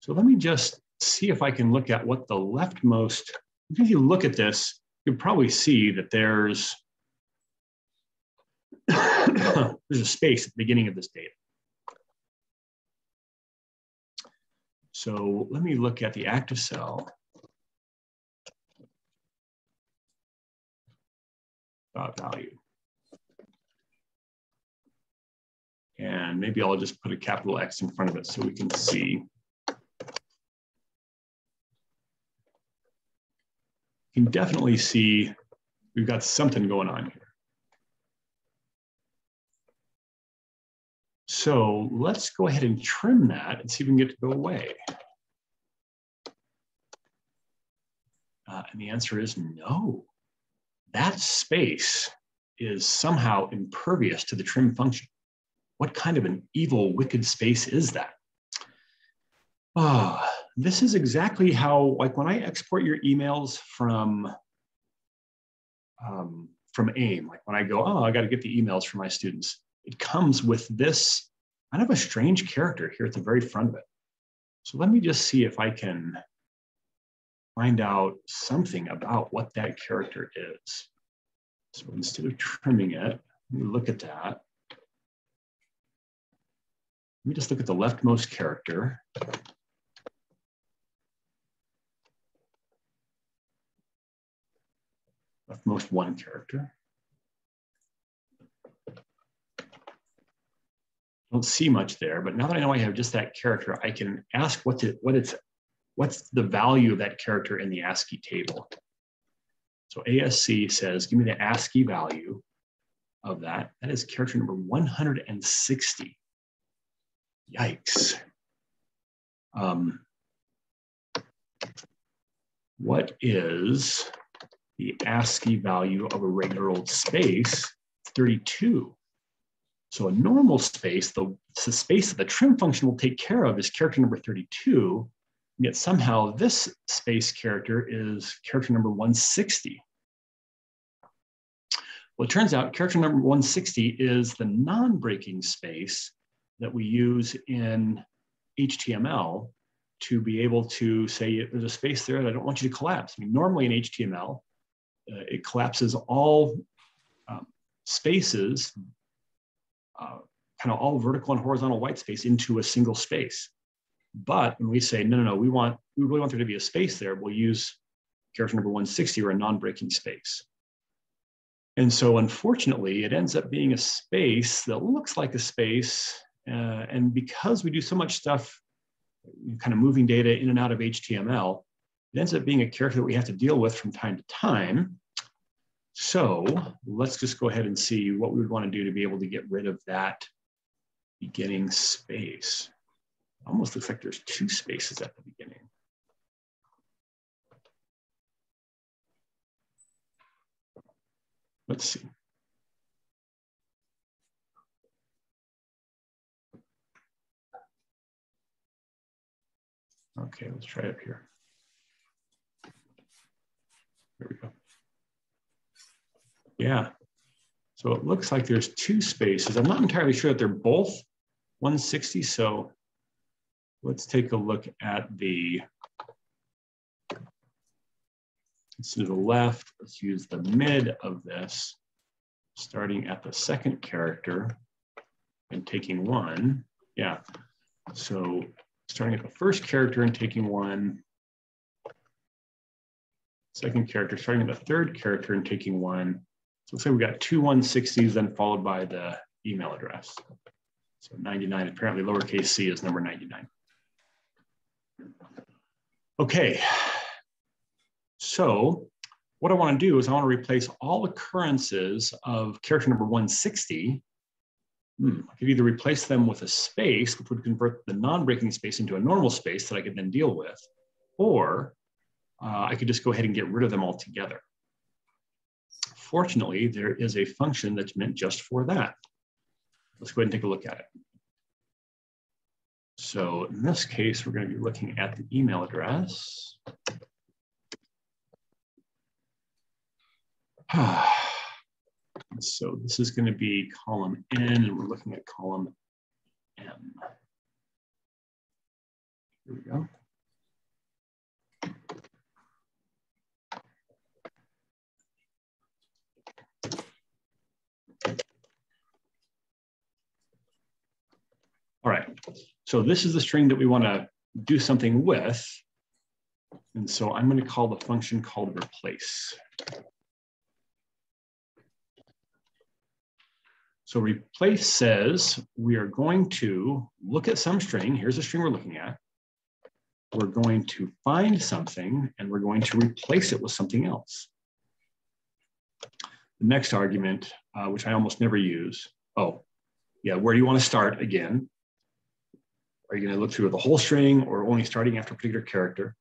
So let me just see if I can look at what the leftmost, if you look at this, you probably see that there's there's a space at the beginning of this data. So let me look at the active cell. Value. And maybe I'll just put a capital X in front of it so we can see. You can definitely see we've got something going on here. So let's go ahead and trim that and see if we can get it to go away. Uh, and the answer is no. That space is somehow impervious to the trim function. What kind of an evil, wicked space is that? Oh, this is exactly how, like when I export your emails from, um, from AIM, like when I go, oh, I got to get the emails for my students it comes with this kind of a strange character here at the very front of it. So let me just see if I can find out something about what that character is. So instead of trimming it, let me look at that. Let me just look at the leftmost character. Leftmost one character. Don't see much there, but now that I know I have just that character, I can ask what to, what it's what's the value of that character in the ASCII table. So ASC says, give me the ASCII value of that. That is character number 160. Yikes. Um, what is the ASCII value of a regular old space? 32. So a normal space, the, the space that the trim function will take care of is character number 32, yet somehow this space character is character number 160. Well, it turns out character number 160 is the non-breaking space that we use in HTML to be able to say there's a space there that I don't want you to collapse. I mean, normally in HTML, uh, it collapses all um, spaces, uh, kind of all vertical and horizontal white space into a single space. But when we say, no, no, no, we want, we really want there to be a space there, we'll use character number 160 or a non-breaking space. And so unfortunately, it ends up being a space that looks like a space. Uh, and because we do so much stuff, kind of moving data in and out of HTML, it ends up being a character that we have to deal with from time to time. So let's just go ahead and see what we would want to do to be able to get rid of that beginning space. Almost looks like there's two spaces at the beginning. Let's see. Okay, let's try up here. There we go. Yeah. So it looks like there's two spaces. I'm not entirely sure that they're both 160. So let's take a look at the Let's do the left. Let's use the mid of this, starting at the second character and taking one. Yeah. So starting at the first character and taking one, second character, starting at the third character and taking one. So let's say we got two 160s, then followed by the email address. So 99, apparently lowercase c is number 99. Okay, so what I want to do is I want to replace all occurrences of character number 160. Hmm, I could either replace them with a space, which would convert the non-breaking space into a normal space that I could then deal with, or uh, I could just go ahead and get rid of them altogether. Fortunately, there is a function that's meant just for that. Let's go ahead and take a look at it. So in this case, we're going to be looking at the email address. so this is going to be column N, and we're looking at column M. Here we go. All right, so this is the string that we want to do something with. And so I'm going to call the function called replace. So replace says we are going to look at some string. Here's a string we're looking at. We're going to find something and we're going to replace it with something else. The next argument, uh, which I almost never use. Oh, yeah, where do you want to start again? Are you going to look through the whole string or only starting after a particular character?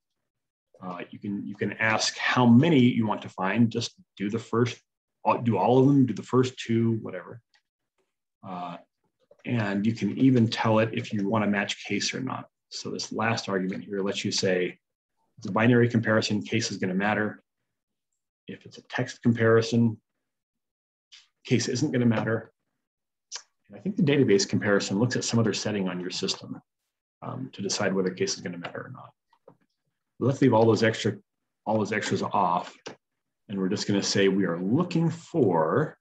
Uh, you can you can ask how many you want to find. Just do the first, do all of them. Do the first two, whatever. Uh, and you can even tell it if you want to match case or not. So this last argument here lets you say it's a binary comparison, case is going to matter. If it's a text comparison, case isn't going to matter. And I think the database comparison looks at some other setting on your system um, to decide whether a case is going to matter or not. Let's leave all those extra, all those extras off, and we're just going to say we are looking for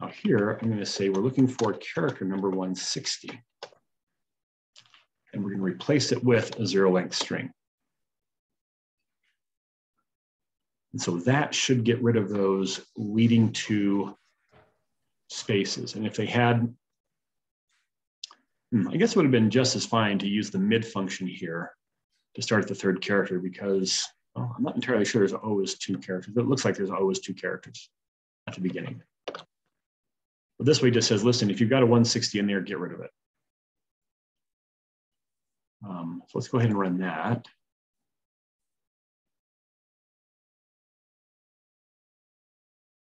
now here, I'm going to say we're looking for character number 160. And we're going to replace it with a zero length string. And so that should get rid of those leading to spaces. And if they had, I guess it would have been just as fine to use the mid function here to start at the third character because well, I'm not entirely sure there's always two characters. It looks like there's always two characters at the beginning. But this way just says, listen, if you've got a 160 in there, get rid of it. Um, so let's go ahead and run that.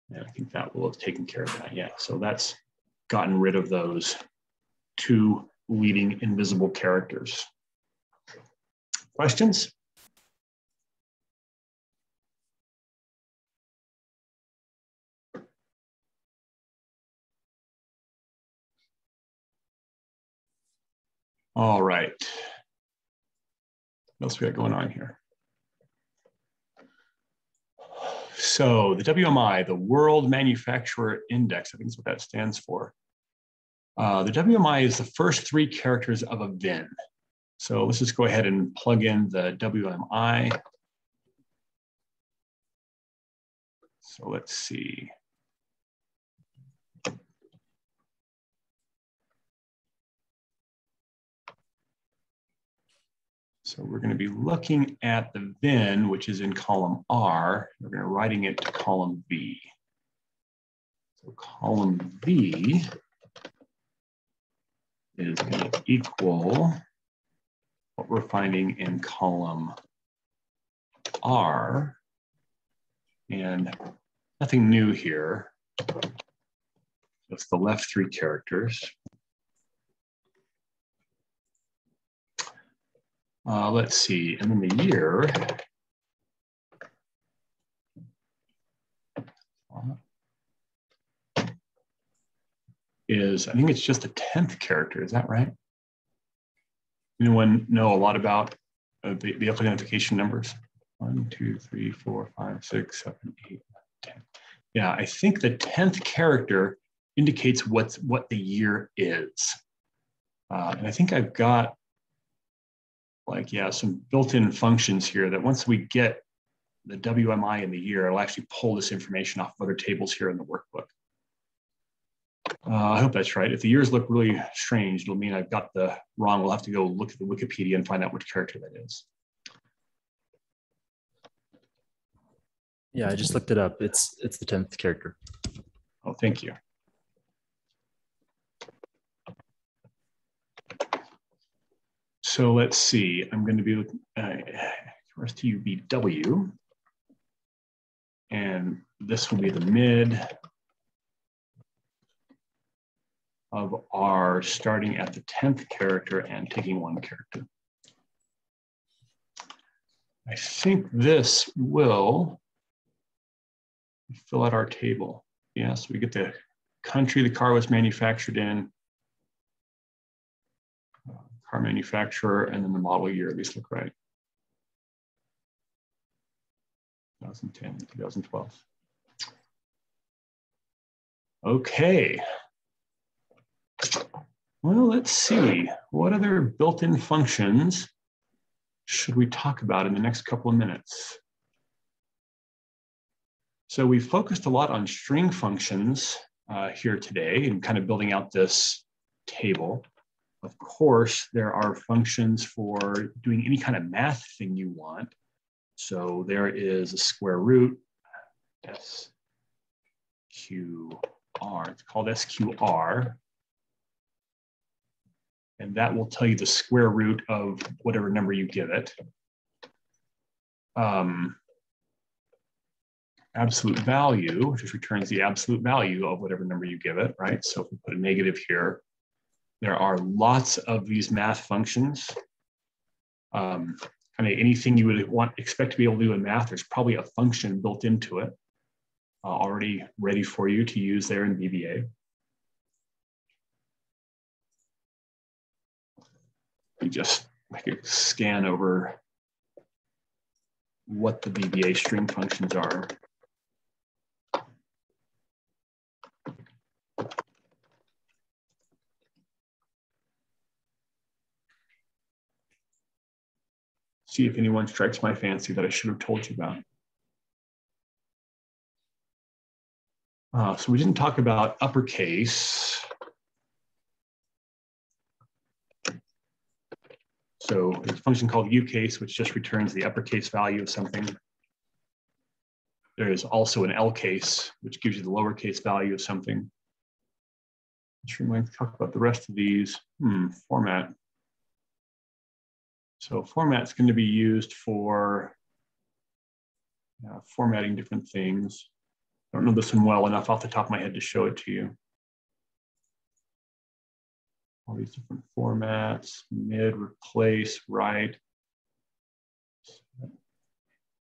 And I think that will have taken care of that. Yeah, so that's gotten rid of those two leading invisible characters. Questions? All right. What else we got going on here? So the WMI, the World Manufacturer Index, I think is what that stands for. Uh, the WMI is the first three characters of a VIN. So let's just go ahead and plug in the WMI. So let's see. So we're going to be looking at the VIN, which is in column R. We're going to writing it to column V. So column V is going to equal what we're finding in column R. And nothing new here. That's the left three characters. Uh, let's see, and then the year. Is, I think it's just a 10th character, is that right? Anyone know a lot about uh, the, the identification numbers? One, two, three, four, five, six, seven, eight, ten. Yeah, I think the 10th character indicates what's what the year is. Uh, and I think I've got like, yeah, some built-in functions here that once we get the WMI in the year, it'll actually pull this information off of other tables here in the workbook. Uh, I hope that's right. If the years look really strange, it'll mean I've got the wrong. We'll have to go look at the Wikipedia and find out which character that is. Yeah, I just looked it up. It's it's the tenth character. Oh, thank you. So let's see, I'm going to be looking at RSTUVW. And this will be the mid of R starting at the 10th character and taking one character. I think this will fill out our table. Yes, we get the country the car was manufactured in, car manufacturer, and then the model year, these look right. 2010, 2012. Okay. Well, let's see. What other built-in functions should we talk about in the next couple of minutes? So we focused a lot on string functions uh, here today and kind of building out this table. Of course, there are functions for doing any kind of math thing you want. So there is a square root, SQR, it's called SQR. And that will tell you the square root of whatever number you give it. Um, absolute value, just returns the absolute value of whatever number you give it, right? So if we put a negative here, there are lots of these math functions. Um, kind of anything you would want expect to be able to do in math, there's probably a function built into it uh, already ready for you to use there in VBA. Just make a scan over what the VBA string functions are. see if anyone strikes my fancy that I should have told you about. Uh, so we didn't talk about uppercase. So there's a function called ucase, which just returns the uppercase value of something. There is also an L case, which gives you the lowercase value of something. Should we talk about the rest of these? Hmm, format. So format's going to be used for uh, formatting different things. I don't know this one well enough off the top of my head to show it to you. All these different formats, mid, replace, right,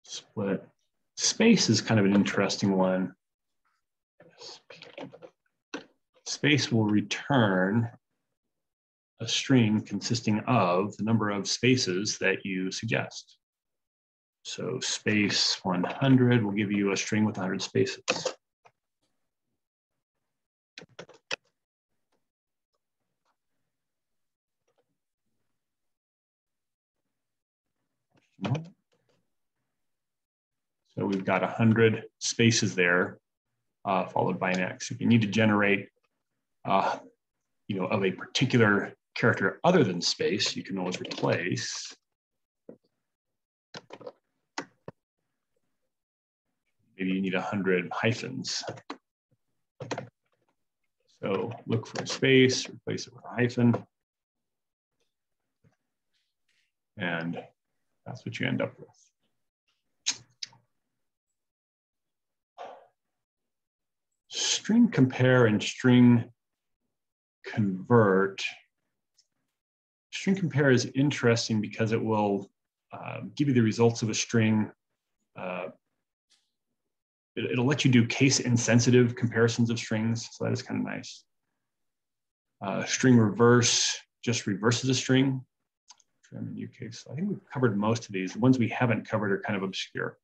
split. Space is kind of an interesting one. Space will return a string consisting of the number of spaces that you suggest. So space 100 will give you a string with 100 spaces. So we've got 100 spaces there, uh, followed by an X. If you need to generate, uh, you know, of a particular character other than space, you can always replace maybe you need 100 hyphens. So look for a space, replace it with a hyphen. And that's what you end up with. String compare and string convert. String compare is interesting because it will uh, give you the results of a string uh, it, will let you do case insensitive comparisons of strings. So that is kind of nice. Uh, string reverse just reverses a string. Trim in case. I think we've covered most of these. The ones we haven't covered are kind of obscure.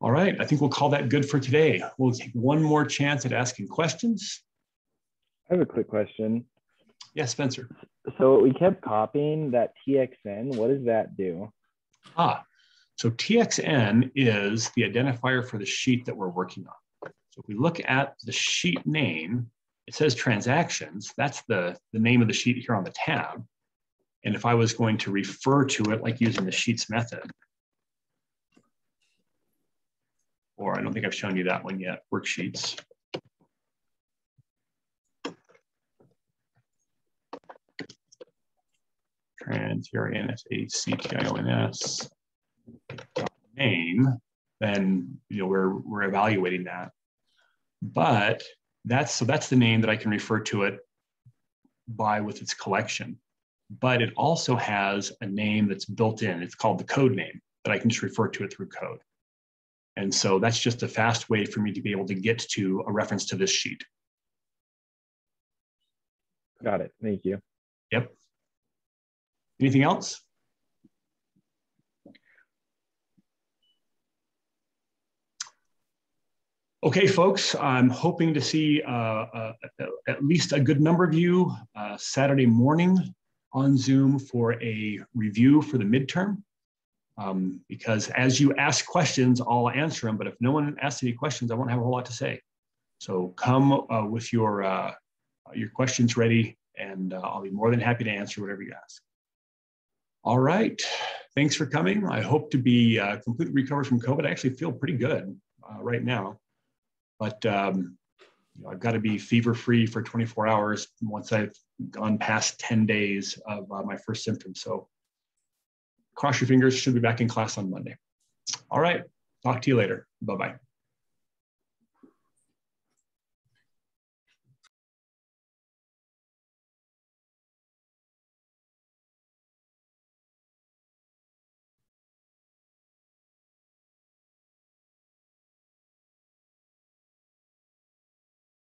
All right, I think we'll call that good for today. We'll take one more chance at asking questions. I have a quick question. Yeah, Spencer. So we kept copying that TXN. What does that do? Ah, so TXN is the identifier for the sheet that we're working on. So if we look at the sheet name, it says transactions. That's the, the name of the sheet here on the tab. And if I was going to refer to it like using the sheets method, or I don't think I've shown you that one yet, worksheets. Trans, T-R-A-N-S-A-C-T-I-O-N-S name, then you know we're we're evaluating that. But that's so that's the name that I can refer to it by with its collection. But it also has a name that's built in. It's called the code name that I can just refer to it through code. And so that's just a fast way for me to be able to get to a reference to this sheet. Got it. Thank you. Yep. Anything else? Okay, folks, I'm hoping to see uh, uh, at least a good number of you uh, Saturday morning on Zoom for a review for the midterm. Um, because as you ask questions, I'll answer them. But if no one asks any questions, I won't have a whole lot to say. So come uh, with your, uh, your questions ready, and uh, I'll be more than happy to answer whatever you ask. All right, thanks for coming. I hope to be completely recovered from COVID. I actually feel pretty good right now. But um, you know, I've got to be fever free for 24 hours once I've gone past 10 days of uh, my first symptoms. So cross your fingers, should be back in class on Monday. All right, talk to you later. Bye bye.